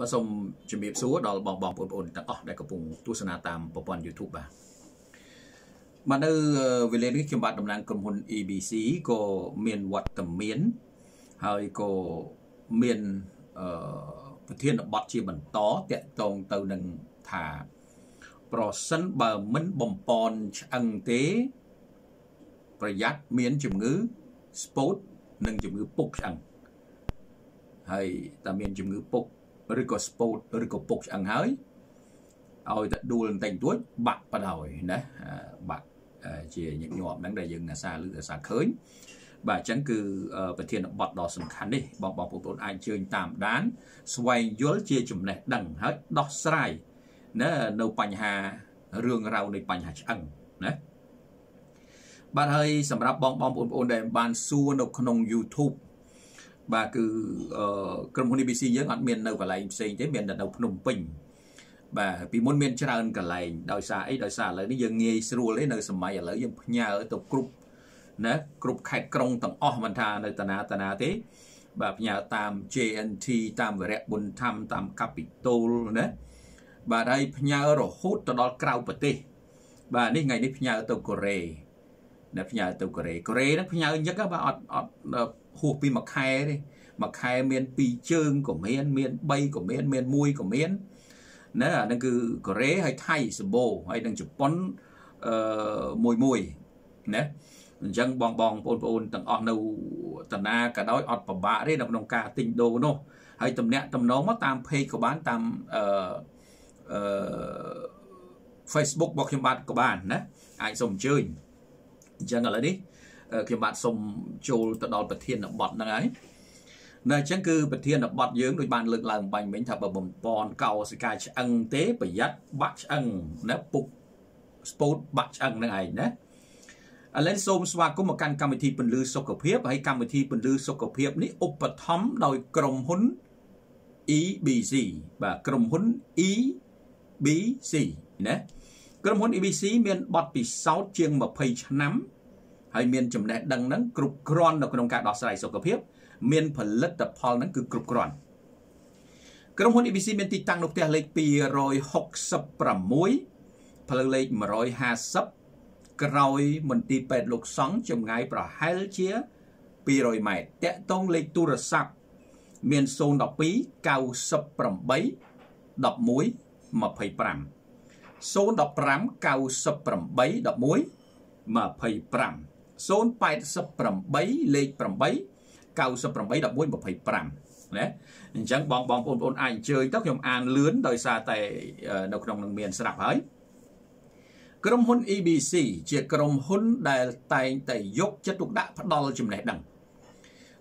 បាទសូមជំរាបសួរដល់បងបងប្អូនទាំងអស់ដែលកំពុងទស្សនាតាមប្រព័ន្ធ YouTube បាទមកនៅវេលានេះខ្ញុំបាទតំណាងក្រុមហ៊ុន EBC ក៏មានវត្តមានហើយក៏មានអឺប្រធានបទជាបន្តតកតងទៅនឹងថា ប្រសិនបើមិនបំពន់ឆ្អឹងទេ ប្រយ័ត្នមានជំងឺស្ពូតនិងជំងឺពុកឆ្អឹងហើយតែមានជំងឺពុក ឬក៏ស្ពូតឬក៏ពុកឆ្អឹងហើយឲ្យតែដួលបន្តិចតួចបាក់បដ ாய் ណាបាក់ជាញឹកញាប់ហ្នឹងដែលយើងអាសាឮអាសាឃើញបាទអញ្ចឹងគឺប្រធានបទដ៏សំខាន់នេះបងបងប្អូនអាចជើញតាមដាន ស្វែងយល់ជាចំណេះដឹងហើយដោះស្រាយណានៅបញ្ហារឿងរ៉ាវនៃបញ្ហាឆ្អឹងណាបាទហើយសម្រាប់បងបងប្អូនដែលបានសួរនៅក្នុង YouTube បាទគឺក្រុមហ៊ុន ABC យើងអត់មាននៅកន្លែងផ្សេងទេមានតែនៅភ្នំពេញបាទពីមុនមានច្រើនកន្លែងដោយសារអីដោយសារឥឡូវនេះយើងងាយស្រួលទេនៅសម័យឥឡូវយើងផ្ញើទៅគ្រប់ណាគ្រប់ខេត្តក្រុងទាំងអស់មិនថានៅតាណាតាណាទេ បាទផ្ញើតាម JNT តាមវរៈបុនធម្មតាមកាពីតូលណាបាទហើយផ្ញើរហូតទៅដល់ក្រៅប្រទេស បាទនេះថ្ងៃនេះផ្ញើទៅកូរ៉េដែលផ្ញើទៅកូរ៉េកូរ៉េហ្នឹងផ្ញើញឹកបាទអត់អត់ហួសពីមួយខែទេមួយខែមាន2ជើងក៏មានមាន3ក៏មានមាន1ក៏មានណាអាហ្នឹងគឺកូរ៉េហើយថៃសម្បូរហើយនឹងជប៉ុនអឺមួយមួយណាអញ្ចឹងបងបងបងប្អូនទាំងអស់នៅតាណាក៏ដោយអត់ពិបាកទេនៅក្នុងការទិញដូរនោះហើយតំណាក់តំណងមកតាម page ក៏បានតាមអឺអឺ Facebook របស់ខ្ញុំបាទក៏បានណាអាចសូមអញ្ជើញអញ្ចឹងឥឡូវនេះ ខ្ញុំបាទសូមចូលទៅដល់ប្រធានបទហ្នឹងហើយនៅអញ្ចឹងគឺប្រធានបទយើងដូចបានលើកឡើងបាញ់មិញថាបើបំពន់កោសិកាឆ្អឹងទេប្រយ័ត្នបាក់ឆ្អឹងណាពុកស្ពូតបាក់ឆ្អឹងហ្នឹងឯងណាឥឡូវសូមស្វាគមន៍មកកាន់កម្មវិធីពន្លឺសុខភាពហើយកម្មវិធីពន្លឺសុខភាពនេះឧបត្ថម្ភដោយក្រុមហ៊ុន EBC បាទក្រុមហ៊ុន EBC ណាក្រុមហ៊ុន EBC មានបទពិសោធន៍ជាង20ឆ្នាំ ហើយមានចំណេះដឹងហ្នឹងគ្រប់គ្រាន់នៅក្នុងការដោះស្រាយសុខភាពមានផលិតផលហ្នឹងគឺគ្រប់គ្រាន់ក្រុមហ៊ុន EBC មានទីតាំងនៅផ្ទះលេខ266ផ្លូវលេខ150ក្រោយមន្ទីរពេទ្យលោកសង្ឃចម្ងាយប្រហែលជា200ម៉ែត្រតាក់ទងលេខទូរស័ព្ទមាន012 98 11 25 015 98 11 25 088លេខ8 98 11 25ណាអញ្ចឹងបងបងប្អូនប្អូនអាចអញ្ជើញទៅខ្ញុំអានលឿនដោយសារតែនៅក្នុងនឹងមានស្រាប់ហើយក្រុមហ៊ុន EBC ជាក្រុមហ៊ុនដែលតែងតែយកចិត្តទុកដាក់ផ្ដល់ចំណេះដឹង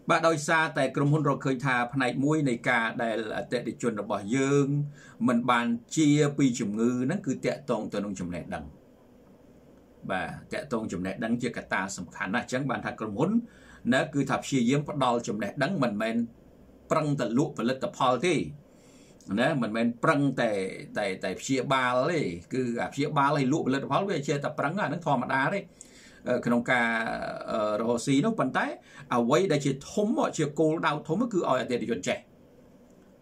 បាទដោយសារតែក្រុមហ៊ុនរកឃើញថាផ្នែកមួយនៃការដែលអតិថិជនរបស់យើង មិនបានជាពីជំងឺហ្នឹងគឺតាក់ទងទៅនឹងចំណេះដឹង បាទតកតងចំណេះដឹងជាកត្តាសំខាន់ណាស់អញ្ចឹងបានថាក្រុមហ៊ុនណាគឺថាព្យាយាមផ្ដល់ចំណេះដឹងមិនមែនប្រឹងតែលក់ផលិតផលទេណាមិនមែនប្រឹងតែតែតែព្យាបាលទេគឺអាព្យាបាលឲ្យលក់ផលិតផលវាជាតែប្រឹងអានឹងធម្មតាទេក្នុងការរកស៊ីនោះប៉ុន្តែអ្វីដែលជាធំជាគោលដៅធំគឺឲ្យអតិថិជនចេះ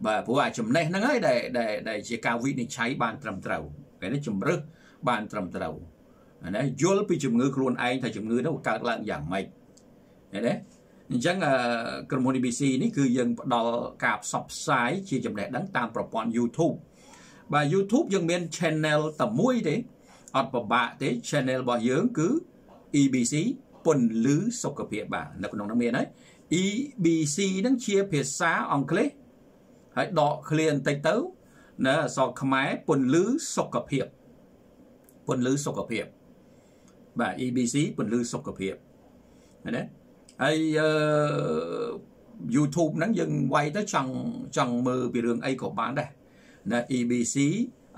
បាទព្រោះអាចំណេះហ្នឹងហើយដែលដែលជាការវិនិច្ឆ័យបានត្រឹមត្រូវគេនេះជំរឹះបានត្រឹមត្រូវ ណាយល់ពីជំងឺខ្លួនឯងថាជំងឺនោះកើតឡើងយ៉ាងម៉េចឃើញទេអញ្ចឹងក្រុមហ៊ុន ABC នេះគឺយើងផ្ដល់ការផ្សព្វផ្សាយជាចំណេះដឹងតាមប្រព័ន្ធ YouTube បាទ YouTube យើងមាន channel តែមួយទេអត់ពិបាកទេ channel របស់យើងគឺ EBC ពន្លឺសុខភាពបាទនៅក្នុងនោះមានហើយ EBC ហ្នឹងជាភាសាអង់គ្លេសហើយដកឃ្លាបន្តិចទៅណាអក្សរខ្មែរពន្លឺសុខភាពពន្លឺសុខភាព បាទ EBC ពន្លឺសុខភាពណាហើយអឺ YouTube ហ្នឹងយើងវាយទៅចង់ចង់មើលពីរឿងអីក៏បានដែរណា EBC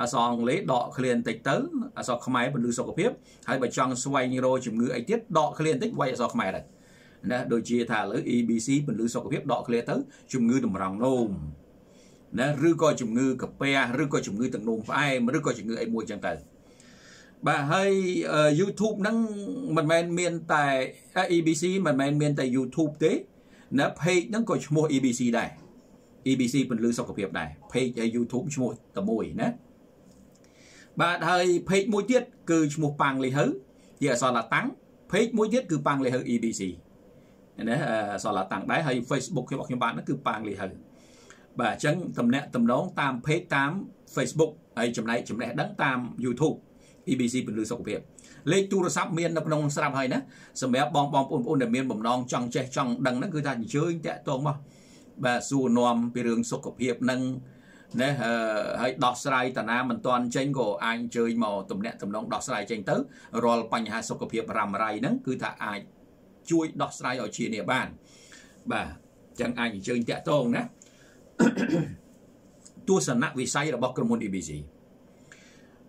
អក្សរអង់គ្លេសដកឃ្លាបន្តិចទៅអក្សរខ្មែរពន្លឺសុខភាពហើយបើចង់ស្វែងរកជំងឺអីទៀតដកឃ្លាបន្តិចវាយអក្សរខ្មែរដែរណាដូចជាថាឥឡូវ EBC ពន្លឺសុខភាពដកឃ្លាទៅជំងឺតម្រង់នោមណាឬក៏ជំងឺកាពះឬក៏ជំងឺទឹកនោមផ្អែមឬក៏ជំងឺអីមួយចឹងទៅ បាទហើយ YouTube ហ្នឹងមិនមែនមានតែ EBC មិនមែនមានតែ YouTube ទេណា page ហ្នឹងក៏ឈ្មោះ EBC ដែរ EBC ពន្លឺសុខភាពដែរ page ហើយ YouTube ឈ្មោះតែមួយណាបាទហើយ page មួយទៀតគឺឈ្មោះប៉ាងលីហៅជាអក្សរឡាតាំង page មួយទៀតគឺប៉ាងលីហៅ EBC ណាអក្សរឡាតាំងដែរហើយ Facebook ខ្ញុំខ្ញុំបានគឺប៉ាងលីហៅបាទអញ្ចឹងតំណាក់តំណងតាម page តាម Facebook ហើយចំណែកចំណេះដឹងតាម YouTube EBC ពន្លឺសុខភាពលេខទូរស័ព្ទមាននៅក្នុងស្រាប់ហើយណាសម្រាប់បងបងប្អូនដែលមានបំណងចង់ចេះចង់ដឹងហ្នឹងគឺថាអញ្ជើញតាក់ទងមកបាទសួរនាំពីរឿងសុខភាពនឹងណាហើយដោះស្រាយតាណាមិនទាន់ចេញក៏អាចអញ្ជើញមកតំណាក់តំណងដោះស្រាយចេញទៅរាល់បញ្ហាសុខភាពរ៉ាំរ៉ៃហ្នឹងគឺថាអាចជួយដោះស្រាយឲ្យជានេះបានបាទចឹងអាចអញ្ជើញតាក់ទងណាទស្សនវិស័យរបស់ក្រុមហ៊ុន EBC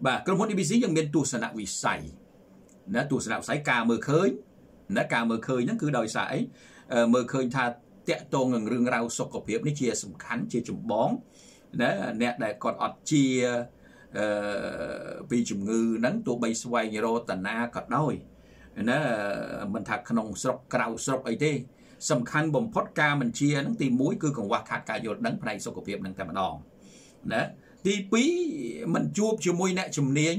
បាទក្រុមហ៊ុន EBC យើងមានទស្សនវិស័យណាទស្សនវិស័យការមើលឃើញណាការមើលឃើញហ្នឹងគឺដោយសារអីមើលឃើញថាតកតងនឹងរឿងរ៉ាវសុខភាពនេះជាសំខាន់ជាចម្បងណាអ្នកដែលគាត់អត់ជាអឺពីជំងឺហ្នឹងទោះបីស្វែងរកតាណាក៏ដោយណាមិនថាក្នុងស្រុកក្រៅស្រុកអីទេ សំខាន់បំផុតការមិនជាហ្នឹងទី1គឺកង្វះខាតការយល់ដឹងផ្នែកសុខភាពហ្នឹងតែម្ដងណា ទី2មិនជួបជាមួយអ្នកជំនាញ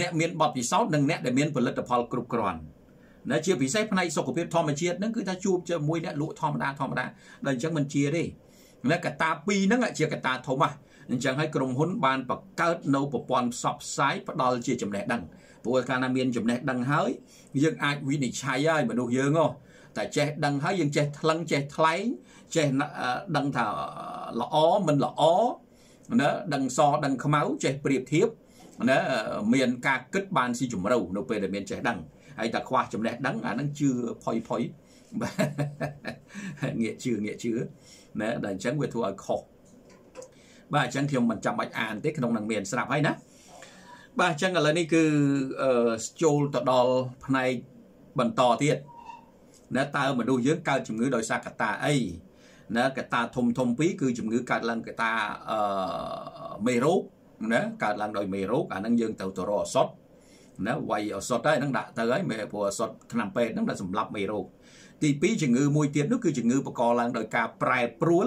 អ្នកមានបទពិសោធន៍និងអ្នកដែលមានផលិតផលគ្រប់គ្រាន់ណាជាពិសេសផ្នែកសុខភាពធម្មជាតិហ្នឹងគឺថាជួបជាមួយអ្នកលក់ធម្មតាធម្មតាដល់អញ្ចឹងមិនជាទេណាកតា2ហ្នឹងជាកតាធំហ่ะអញ្ចឹងហើយក្រុមហ៊ុនបានបង្កើតនៅប្រព័ន្ធផ្សព្វផ្សាយផ្ដល់ជាចំណេះដឹងព្រោះកាលណាមានចំណេះដឹងហើយយើងអាចវិនិច្ឆ័យហើយមនុស្សយើងហ៎តែចេះដឹងហើយយើងចេះថ្លឹងចេះថ្លែងចេះដឹងថាល្អមិនល្អ ណាដឹងសដឹងខ្មៅចេះប្រៀបធៀបណាមានការគិតបានស៊ីជម្រៅនៅពេលដែលមានចេះដឹងហើយតែខ្វះចំណេះដឹងអានឹងជឿផុយផុយងាកជឿងាកជឿណាដែលអញ្ចឹងវាធ្វើឲ្យខុសបាទអញ្ចឹងខ្ញុំមិនចាំបាច់អានទេក្នុងនឹងមានស្រាប់ហើយណាបាទអញ្ចឹងឥឡូវនេះគឺចូលទៅដល់ផ្នែកបន្តទៀតណាតើមនុស្សយើងកើតជំងឺដោយសារកត្តាអី ណាកត្តាធំធំពីរគឺជំងឺកើតឡើងកត្តាអឺមេរោគណាកើតឡើងដោយមេរោគអាហ្នឹងយើងទៅទៅរកអសត់ណាវាយអសត់ហើយហ្នឹងដាក់ទៅហើយមេព្រោះអសត់ថ្នាំពេទ្យហ្នឹងដែលសម្រាប់មេរោគទី2ជំងឺមួយទៀតនោះគឺជំងឺបកឡើងដោយការប្រែប្រួល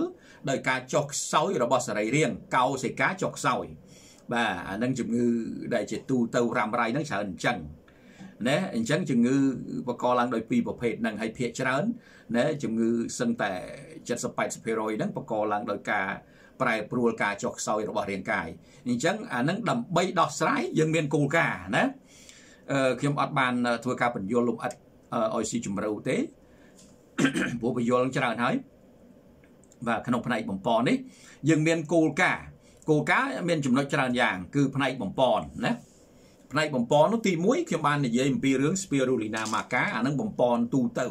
ដោយការចុះខ្សោយរបស់សរីរាង្គកោសិកាចុះខ្សោយបាទអានឹងជំងឺដែលជាទូទៅរ៉ាំរ៉ៃហ្នឹងច្រើនអញ្ចឹង ណាអញ្ចឹងជំងឺបកឡើងដោយពីរប្រភេទហ្នឹងហើយភាគច្រើនណាជំងឺសឹងតែ70 80%ហ្នឹងបកឡើងដោយការប្រែប្រួលការចុះខ្សោយរបស់រាងកាយអញ្ចឹងអានឹងដើម្បីដោះស្រាយយើងមានគោលការណ៍ណាអឺខ្ញុំអត់បានធ្វើការបញ្យល់លំអិតឲ្យស៊ីជម្រៅទេព្រោះបញ្យល់ច្រើនហើយបាទក្នុងផ្នែកបំពន់នេះយើងមានគោលការណ៍គោលការណ៍មានចំណុចច្រើនយ៉ាង គឺផ្នែកបំពន់ណា ផ្នែកបំពន់នោះទី1ខ្ញុំបាននិយាយអំពីរឿង spirulina maca អានឹងបំពន់ទូទៅ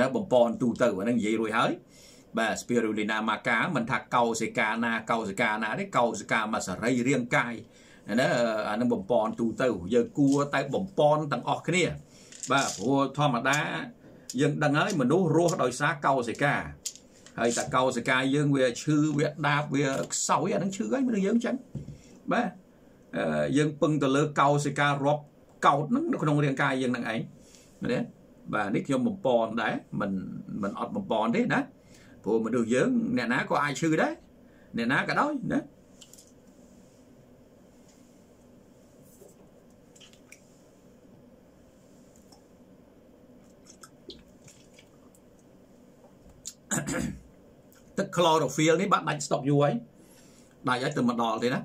ណាបំពន់ទូទៅអានឹងនិយាយរួចហើយបាទ spirulina maca មិនថាកោសិកាណាកោសិកាណាទេកោសិកាមកសរីរាង្គកាយណាអានឹងបំពន់ទូទៅយើងគួរតែបំពន់ទាំងអស់គ្នា បាទព្រោះធម្មតាយើងដឹងហើយមនុស្សរស់ដោយសារកោសិកាហើយតកោសិកាយើងវាឈឺវាដាបវាខ្សោយអានឹងឈឺហើយមនុស្សយើងចឹងបាទ យើងពឹងទៅលើកោសិការាប់កោតហ្នឹងនៅក្នុងរាងកាយយើងហ្នឹងឯងមែនទេបាទនេះខ្ញុំបំពន់ដែរមិនមិនអត់បំពន់ទេណាព្រោះមនុស្សយើងអ្នកណាក៏អាចឈឺដែរអ្នកណាក៏ដោយណាទឹក chlorophyll នេះបាត់ដាច់ស្តុកយូរហើយដាច់ហើយទៅមកដល់ទេណា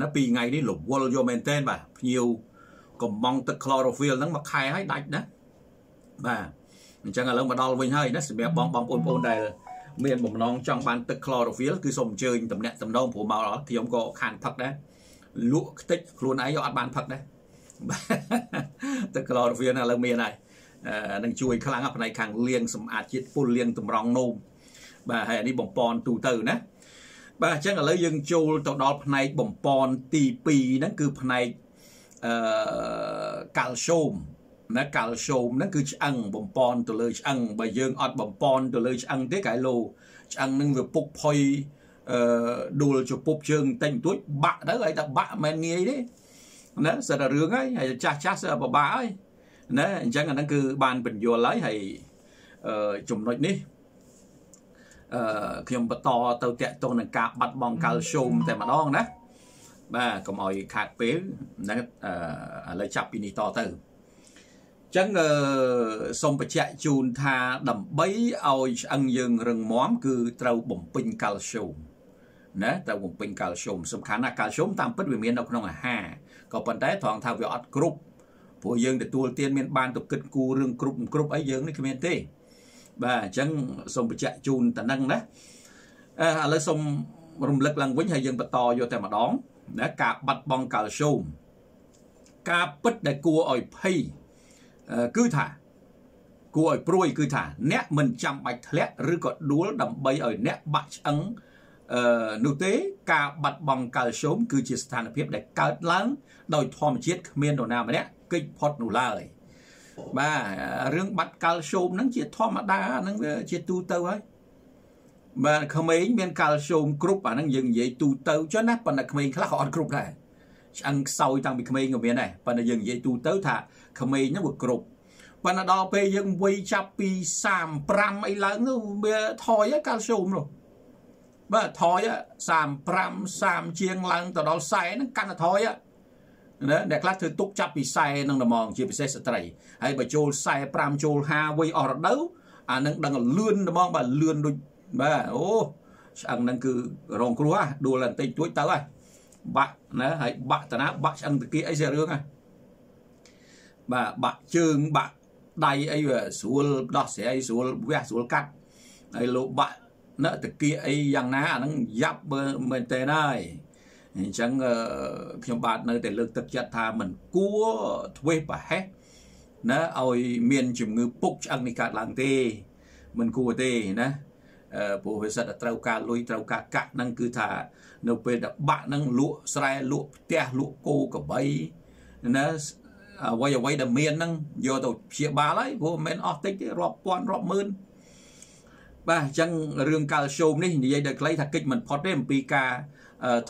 ណាពីថ្ងៃនេះរវល់យកមែនតើបាទភ្ញៀវកំងទឹក chlorophyll ហ្នឹងមួយខែហើយដាច់ណាបាទអញ្ចឹងឥឡូវមកដល់វិញហើយណាសម្រាប់បងបងប្អូនប្អូនដែលមានបំណងចង់បានទឹក chlorophyll គឺសូមអញ្ជើញតំណាក់តំណងព្រោះមកដល់ខ្ញុំក៏ខានផឹកដែរលក់ខ្ទេចខ្លួនឯងក៏អត់បានផឹកដែរទឹក chlorophyll ហ្នឹងឥឡូវមានហើយនឹងជួយខ្លាំងផ្នែកខាងលាងសម្អាតជាតិពុលលាងតម្រង់នោមបាទហើយអានេះបំពន់ទូទៅណា បាទអញ្ចឹងឥឡូវយើងចូលទៅដល់ផ្នែកបំពន់ទី2ហ្នឹងគឺផ្នែកអឺកាល់ស្យូមណាកាល់ស្យូមហ្នឹងគឺឆ្អឹងបំពន់ទៅលើឆ្អឹងបើយើងអត់បំពន់ទៅលើឆ្អឹងទេកែលោឆ្អឹងហ្នឹងវាពុកផុយអឺដួលជពុបជើងតែងទួចបាក់ទៅហើយតែបាក់មិនងាយទេណាសិតតែរឿងហើយហើយចាស់ចាស់សិតពិបាកហើយណាអញ្ចឹងអាហ្នឹងគឺបានបញ្យល់ហើយហើយអឺចំណុចនេះអឺ ខ្ញុំបន្តទៅតាក់ទងនឹងការបាត់បង់កាល់ស្យូមតែម្ដងណាបាទកុំឲ្យខាតពេលហ្នឹងអឺឥឡូវចាប់ពីនេះតទៅចឹងអឺសូមបញ្ជាក់ជូនថាដើម្បីឲ្យឆ្អឹងយើងរឹងមាំគឺត្រូវបំពេញកាល់ស្យូមណាត្រូវបំពេញកាល់ស្យូមសំខាន់ណាស់កាល់ស្យូមតាមពិតវាមាននៅក្នុងអាហារក៏ប៉ុន្តែត្រង់ថាវាអត់គ្រប់ព្រោះយើងទទួលទានមានបានទៅគិតគូររឿងគ្រប់គ្រប់អីយើងនេះគ្មានទេ បាទអញ្ចឹងសូមបញ្ជាក់ជូនតំណឹងណាអឺឥឡូវសូមរំលឹកឡើងវិញហើយយើងបន្តយកតែម្ដងណាការបាត់បង់កាល់ស្យូមការពិតដែលគួរឲ្យភ័យគឺថាគួរឲ្យព្រួយគឺថាអ្នកមិនចាំបាច់ធ្លាក់ឬក៏ដួលដើម្បីឲ្យអ្នកបាក់ឆ្អឹងអឺនោះទេការបាត់បង់កាល់ស្យូមគឺជាស្ថានភាពដែលកើតឡើងដោយធម្មជាតិគ្មាននរណាម្នាក់គេចផុតនោះឡើយ បាទរឿងបាត់កាល់ស្យូមហ្នឹងជាធម្មតាហ្នឹងវាជាទូទៅហើយបាទក្មេងមានកាល់ស្យូមគ្រប់អាហ្នឹងយើងនិយាយទូទៅចុះណាប៉ុន្តែក្មេងខ្លះក៏អត់គ្រប់ដែរឆ្អឹងខ្សោយតាំងពីក្មេងក៏មានដែរប៉ុន្តែយើងនិយាយទូទៅថាក្មេងហ្នឹងវាគ្រប់ប៉ុន្តែដល់ពេលយើងវ័យចាប់ពី35អីឡើងនោះវាថយហើយកាល់ស្យូមនោះបាទថយ35 30ជាងឡើងទៅដល់40ហ្នឹងកាន់តែថយ ណាអ្នកខ្លះធ្វើទុកចាប់ពី40នឹងហ្មងជាពិសេសស្ត្រីហើយបើចូល45ចូល50វ័យអស់រដូវអានឹងដឹងលឿនហ្មងបាទលឿនដូចបាទអូឆ្អឹងហ្នឹងគឺរងគ្រោះដួលបន្តិចទួចទៅហើយបាក់ណាហើយបាក់តាណាបាក់ឆ្អឹងតាគៀអីជារឿងហ្នឹងបាទបាក់ជើងបាក់ដៃអីស្រួលដោះស្រាយស្រួលវះស្រួលកាត់ហើយលោកបាក់ណតាគៀអីយ៉ាងណាអាហ្នឹងយ៉ាប់មែនតើហើយ អញ្ចឹងខ្ញុំបាទនៅតែលើកទឹកចិត្តថាមិនគួរធ្វេសប្រហែសណាឲ្យមានជំងឺពុកឆ្អឹងនេះកើតឡើងទេមិនគួរទេណាព្រោះវាសិតតែត្រូវការលុយត្រូវការកាក់ហ្នឹងគឺថានៅពេលដែលបាក់ហ្នឹងលក់ស្រែលក់ផ្ទះលក់គោក្របីណាអ្វីអ្វីដែលមានហ្នឹងយកទៅព្យាបាលហើយព្រោះមិនមែនអស់តិចទេរាប់ពាន់រាប់ម៉ឺនបាទអញ្ចឹងរឿងកាល់ស្យូមនេះនិយាយដល់ខ្លីថាកិច្ចមិនផុតទេអំពីការ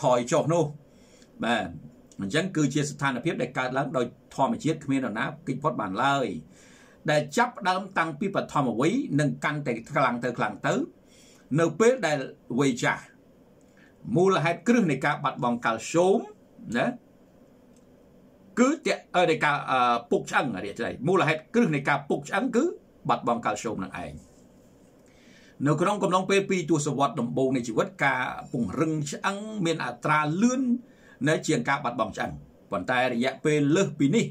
ថយចុះនោះបាទអញ្ចឹងគឺជាស្ថានភាពដែលកើតឡើងដោយធម្មជាតិគ្មាននរណាគេចផុតបានឡើយដែលចាប់ដើមតាំងពីបឋមវ័យនិងកាន់តែខ្លាំងទៅខ្លាំងទៅ នៅពេលដែលវ័យចាស់មូលហេតុគ្រឹះនៃការបាត់បង់កាល់ស្យូមណាគឺតានៃការពុកឆ្អឹងរាជស្រីមូលហេតុគ្រឹះនៃការពុកឆ្អឹងគឺបាត់បង់កាល់ស្យូមនឹងឯង នៅក្នុងកំឡុងពេលពីទសវត្សរ៍ដំបូងនៃជីវិតការពង្រឹងឆ្អឹងមានអត្រាលឿននៅជាងការបាត់បង់ឆ្អឹងប៉ុន្តែរយៈពេលលើសពីនេះ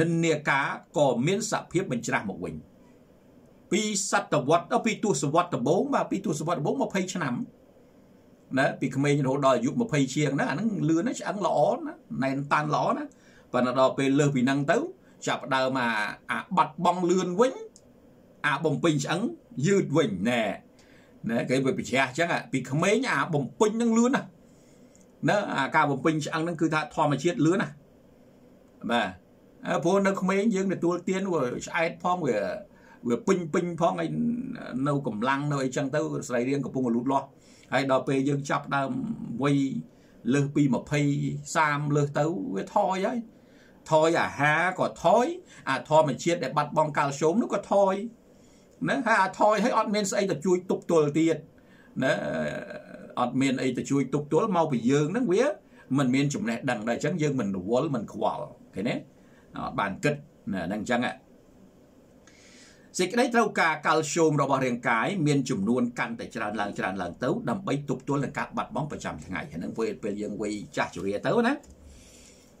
និន្នាការក៏មានសភាពបញ្ច្រាស់មកវិញពីសតវត្សដល់ពីទសវត្សរ៍ដំបូងបាទពីទសវត្សរ៍ដំបូង20ឆ្នាំណាពីក្មេងរហូតដល់អាយុ20ជាងណាអាហ្នឹងលឿនណាឆ្អឹងល្អណាណែនតាន់ល្អណាប៉ុន្តែដល់ពេលលើសពីហ្នឹងទៅ ចាប់ដើមអាអាបាត់បង់លឿនវិញ អាបំពេញឆ្អឹងយឺតវិញណែណែគេវាបញ្ជាក់អញ្ចឹងពីក្មេងអាបំពេញហ្នឹងលឿនណាណាអាការបំពេញឆ្អឹងហ្នឹងគឺថាធម្មជាតិលឿនណាបាទព្រោះនៅក្មេងយើងទទួលទានវាឆ្អែតផងវាវាពេញពេញផងហើយនៅកម្លាំងនៅអីចឹងទៅស្រីរៀងកំពុងលូតលាស់ហើយដល់ពេលយើងចាប់ដើមវ័យលើសពី20 30លើសទៅវាថយហើយថយអាហារក៏ថយអាធម្មជាតិដែលបាត់បង់កាល់ស្យូមនោះក៏ថយ ណាហើយអាថយហើយអត់មានស្អីទៅជួយទប់ទល់ទៀតណាអត់មានអីទៅជួយទប់ទល់មកពីយើងហ្នឹងវាមិនមានចំណេះដឹងដែរអញ្ចឹងយើងមិនរវល់មិនខ្វល់ឃើញទេអត់បានគិតណាហ្នឹងអញ្ចឹងសេចក្តីត្រូវការកាល់ស្យូមរបស់រាងកាយមានចំនួនកាន់តែច្រើនឡើងច្រើនឡើងទៅដើម្បីទប់ទល់នឹងការបាត់បង់ប្រចាំថ្ងៃហ្នឹងពេលពេលយើងវ័យចាស់ជរាទៅណា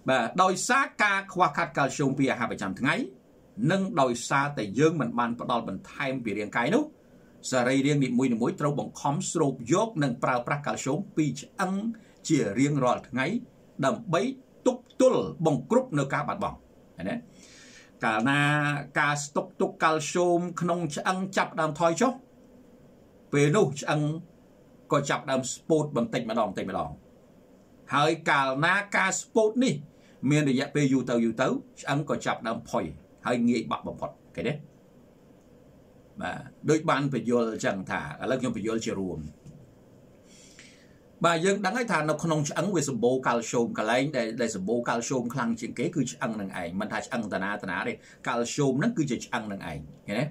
បាទដោយសារការខ្វះខាតកាល់ស្យូមពីអាហារប្រចាំថ្ងៃ និងដោយសារតែយើងមិនបានផ្ដល់បន្ថែមពីរាងកាយនោះសរីរាង្គនីមួយៗត្រូវបង្ខំស្រូបយកនិងប្រើប្រាស់កាល់ស្យូមពីឆ្អឹងជារៀងរាល់ថ្ងៃដើម្បីទប់ទល់បង្គ្រប់នៅការបាត់បង់ឃើញទេកាលណាការស្តុកទុកកាល់ស្យូមក្នុងឆ្អឹងចាប់ដើមថយចុះពេលនោះឆ្អឹងក៏ចាប់ដើមស្ពោតបន្តិចម្ដងបន្តិចម្ដងហើយកាលណាការស្ពោតនេះ មានរយៈពេលយូរទៅយូរទៅឆ្អឹងក៏ចាប់ដើមផុយ ហើយងាយបាក់បំផុតឃើញទេបាទដូចបានបញ្យល់អញ្ចឹងថាឥឡូវខ្ញុំបញ្យល់ជារួមបាទយើងដឹងហើយថានៅក្នុងឆ្អឹងវាសម្បូរកាល់ស្យូមកន្លែងដែលដែលសម្បូរកាល់ស្យូមខ្លាំងជាងគេគឺឆ្អឹងនឹងឯងមិនថាឆ្អឹងតាណាតាណាទេកាល់ស្យូមហ្នឹងគឺជាឆ្អឹងនឹងឯងឃើញទេ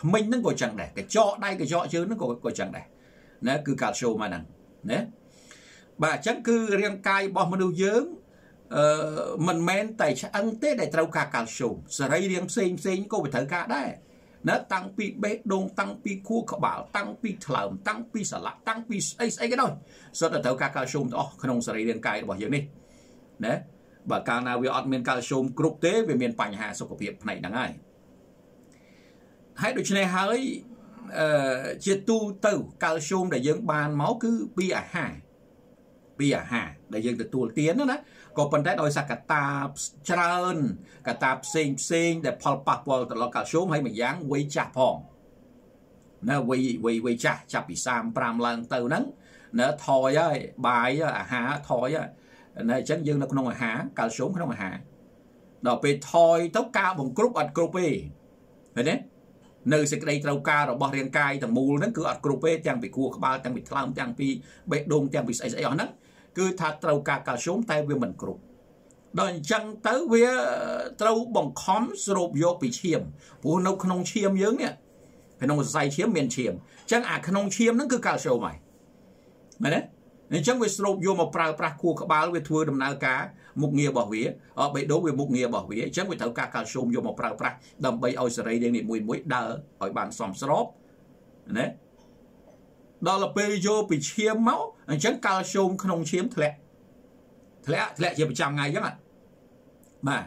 ថ្មិញហ្នឹងក៏ចឹងដែរកញ្ចក់ដៃកញ្ចក់ជើងហ្នឹងក៏ក៏ចឹងដែរណាគឺកាល់ស្យូមហ្នឹងណាបាទអញ្ចឹងគឺរាងកាយរបស់មនុស្សយើង អឺមិនមែនតែឆ្អឹងទេដែលត្រូវការកាល់ស្យូមសរីរាង្គផ្សេងផ្សេងក៏វាត្រូវការដែរណាតាំងពីបេះដូងតាំងពីខួរក្បាលតាំងពីថ្លើមតាំងពីសន្លាក់តាំងពីស្អីស្អីក៏ដោយសុទ្ធតែត្រូវការកាល់ស្យូមទាំងអស់ក្នុងសរីរាង្គកាយរបស់យើងនេះណាបើកាលណាវាអត់មានកាល់ស្យូមគ្រប់ទេវាមានបញ្ហាសុខភាពផ្នែកហ្នឹងហើយហើយដូច្នេះហើយអឺជាទូទៅកាល់ស្យូមដែលយើងបានមកគឺពីអាហារពីអាហារដែលយើងទទួលទានណា ក៏ប៉ុន្តែដោយសារកត្តាច្រើនកត្តាផ្សេងផ្សេងដែលផលប៉ះពាល់ទៅដល់កាល់ស្យូមហើយមួយយ៉ាងវ័យចាស់ផងណាវ័យវ័យវ័យចាស់ចាប់ពី35ឡើងទៅហ្នឹងណាថយហើយបាយអាហារថយហើយណាអញ្ចឹងយើងនៅក្នុងអាហារកាល់ស្យូមក្នុងអាហារដល់ពេលថយទៅការបង្គ្រប់អត់គ្រប់ទេឃើញទេនៅសេចក្តីត្រូវការរបស់រាងកាយទាំងមូលហ្នឹងគឺអត់គ្រប់ទេទាំងពីខួរក្បាលទាំងពីថ្លើមទាំងពីបេះដូងទាំងពីស្អីស្អីអស់ហ្នឹង គឺថាត្រូវការកាល់ស្យូមតែវាមិនគ្រប់ដល់អញ្ចឹងទៅវាត្រូវបង្ខំស្រូបយកពីឈាមព្រោះនៅក្នុងឈាមយើងនេះក្នុងសរសៃឈាមមានឈាមអញ្ចឹងអាក្នុងឈាមហ្នឹងគឺកាល់ស្យូមហើយមែនទេអញ្ចឹងវាស្រូបយកមកប្រើប្រាស់ខួរក្បាលវាធ្វើដំណើរការមុខងារបរបស់វាបេះដូងវាមុខងាររបស់វាអញ្ចឹងវាត្រូវការកាល់ស្យូមយកមកប្រើប្រាស់ដើម្បីឲ្យសរីរាង្គនេះមួយមួយដើរឲ្យបានសមស្របណា ដល់ពេលយកពីឈាមមកអញ្ចឹងកាល់ស្យូមក្នុងឈាមធ្លាក់ធ្លាក់ធ្លាក់ជាប្រចាំថ្ងៃអញ្ចឹងបាទ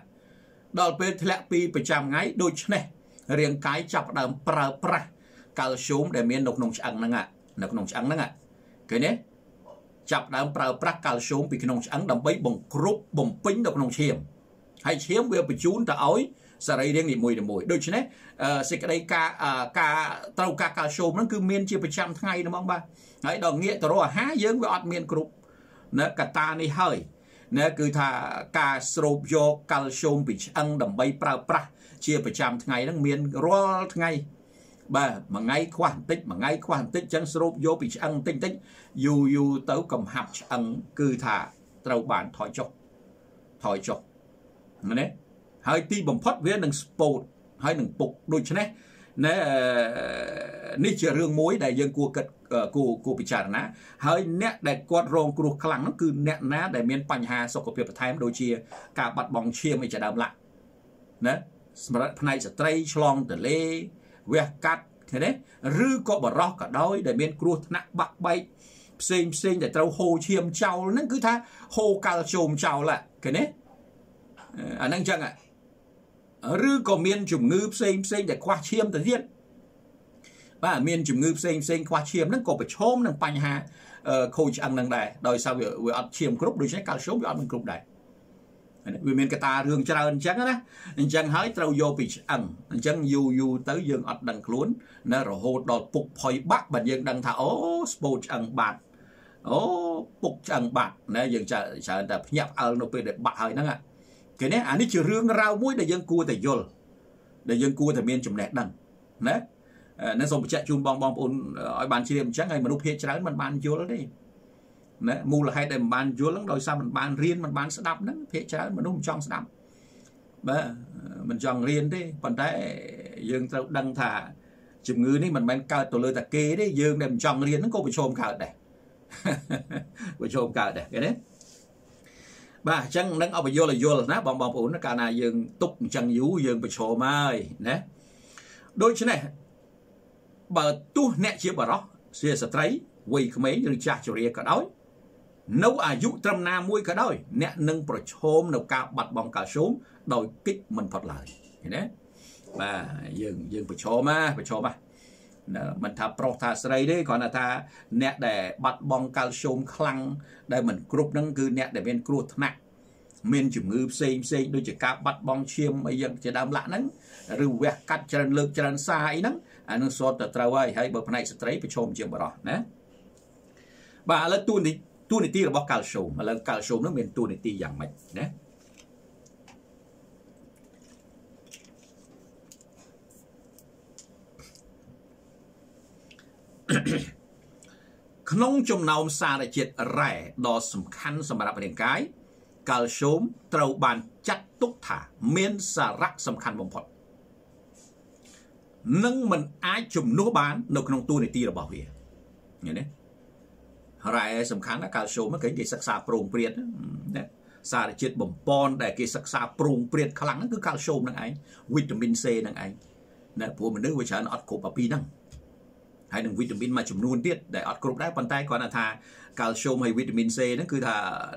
ដល់ពេលធ្លាក់ពីប្រចាំថ្ងៃដូច្នេះរាងកាយចាប់ដើមប្រើប្រាស់កាល់ស្យូមដែលមាននៅក្នុងឆ្អឹងហ្នឹងនៅក្នុងឆ្អឹងហ្នឹងឃើញទេចាប់ដើមប្រើប្រាស់កាល់ស្យូមពីក្នុងឆ្អឹងដើម្បីបង្គ្រប់បំពេញនៅក្នុងឈាមហើយឈាមវាបញ្ជូនទៅឲ្យ សរីរាង្គនីមួយៗដូច្នេះសេចក្តីការការត្រូវការកាល់ស្យូមហ្នឹងគឺមានជាប្រចាំថ្ងៃហ្មងបាទហើយដល់ងាកទៅរកអាហារយើងវាអត់មានគ្រប់ណាកត្តានេះហើយណាគឺថាការស្រូបយកកាល់ស្យូមពីឆ្អឹងដើម្បីប្រើប្រាស់ជាប្រចាំថ្ងៃហ្នឹងមានរាល់ថ្ងៃបាទមួយថ្ងៃខ្វះបន្តិចមួយថ្ងៃខ្វះបន្តិចចឹងស្រូបយកពីឆ្អឹងបន្តិចបន្តិចយូរយូរទៅកំហាប់ឆ្អឹងគឺថាត្រូវបានថយចុះថយចុះណា ហើយទីបំផុតវានឹងស្ពោតហើយនឹងពុកដូច្នេះណែនេះជារឿងមួយដែលយើងគួរគិតគួរគួរពិចារណា ហើយអ្នកដែលគាត់រងគ្រោះខ្លាំងនោះគឺអ្នកណាដែលមានបញ្ហាសុខភាពបន្ថែមដូចជាការបាត់បង់ឈាមឯជាដើមឡាក់ណាសម្រាប់ផ្នែកស្ត្រីឆ្លងទលេវះកាត់ឃើញទេឬក៏បរោះក៏ដោយដែលមានគ្រោះថ្នាក់បាក់បែកផ្សេងផ្សេងដែលត្រូវហូរឈាមចោលហ្នឹងគឺថាហូរកាល់ជូមចោលឃើញទេអាហ្នឹងចឹង ឬក៏មានជំងឺផ្សេងផ្សេងដែលខ្វះឈាមទៅទៀតបាទមានជំងឺផ្សេងផ្សេងខ្វះឈាមហ្នឹងក៏ប្រឈមនឹងបញ្ហាខូចឆ្អឹងហ្នឹងដែរដោយសារវាអត់ឈាមគ្រប់ដូច្នេះកាល់ស្យូមវាអត់មានគ្រប់ដែរវាមានកតារឿងច្រើនអញ្ចឹងណាអញ្ចឹងហើយត្រូវយកពីឆ្អឹងអញ្ចឹងយូរយូរទៅយើងអត់ដឹងខ្លួននៅរហូតដល់ពុកផុយបាក់បើយើងដឹងថាអូស្ពោឆ្អឹងបាត់អូពុកឆ្អឹងបាត់ណាយើងច្រើនតែភ្ញាក់ផ្អើលនៅពេលដែលបាក់ហើយហ្នឹង គេនេះអានេះជារឿងរ៉ាវមួយដែលយើងគួរតែយល់ដែលយើងគួរតែមានចំណេះដឹងណានឹងសូមបញ្ជាក់ជូនបងបងប្អូនឲ្យបានជ្រាបអញ្ចឹងហើយមនុស្សភាគច្រើនមិនបានយល់ទេណាមូលហេតុដែលមិនបានយល់ហ្នឹងដោយសារមិនបានរៀនមិនបានស្ដាប់ហ្នឹងភាគច្រើនមនុស្សមិនចង់ស្ដាប់បាទមិនចង់រៀនទេប៉ុន្តែយើងត្រូវដឹងថាជំងឺនេះមិនមែនកើតទៅលើតែគេទេយើងដែលមិនចង់រៀនហ្នឹងក៏ប្រឈមកើតដែរប្រឈមកើតដែរឃើញទេ បាទអញ្ចឹងនឹងអបយលយល់ណាបងបងប្អូនកាលណាយើងទុកអញ្ចឹងយូរយើងប្រឈមហើយណាដូច្នេះបើទោះអ្នកជាបរោះជាស្ត្រីវ័យក្មេងឬចាស់ជរាក៏ដោយនៅអាយុត្រឹមណាមួយក៏ដោយអ្នកនឹងប្រឈមនៅការបាត់បង់កាល់ស្យូមដោយគិតមិនផុតឡើយឃើញទេបាទយើងយើងប្រឈមណាប្រឈមណា មិនថាប្រុសថាស្រីទេគ្រាន់តែថាអ្នកដែលបាត់បង់កាល់ស្យូមខ្លាំងដែលមិនគ្រប់ហ្នឹងគឺអ្នកដែលមានគ្រោះថ្នាក់មានជំងឺផ្សេងផ្សេងដូចជាការបាត់បង់ឈាមអីយ៉ាងជាដើមឡាក់ហ្នឹងឬវះកាត់ច្រើនលើកច្រើនសារអីហ្នឹងអានឹងសតទៅត្រូវហើយហើយបើផ្នែកស្ត្រីប្រឈមជាបរោះណាបាទឥឡូវតួនេះតួនាទីរបស់កាល់ស្យូមឥឡូវកាល់ស្យូមនោះមានតួនាទីយ៉ាងម៉េចណា ក្នុងចំណោមសារជាតិរ៉ែដ៏សំខាន់សម្រាប់រាងកាយកាល់ស្យូមត្រូវបានចាត់ទុកថាមានសារៈសំខាន់បំផុតនឹងមិនអាចជំនួសបាន នៅក្នុងតួនាទីរបស់វាឃើញទេរ៉ែសំខាន់ណាកាល់ស្យូមគេគេសិក្សាប្រងព្រាតណាសារជាតិបំពន់ដែលគេសិក្សាប្រងព្រាតខ្លាំងហ្នឹងគឺកាល់ស្យូមហ្នឹងឯងវីតាមីន C ហ្នឹងឯងណាព្រោះមនុស្សវាច្រើនអត់គ្រប់អាពីរហ្នឹង ហើយនឹងវីតាមីនមួយចំនួនទៀតដែលអត់គ្រប់ដែរប៉ុន្តែគាត់ថាកាល់ស្យូមហើយវីតាមីន C ហ្នឹងគឺថា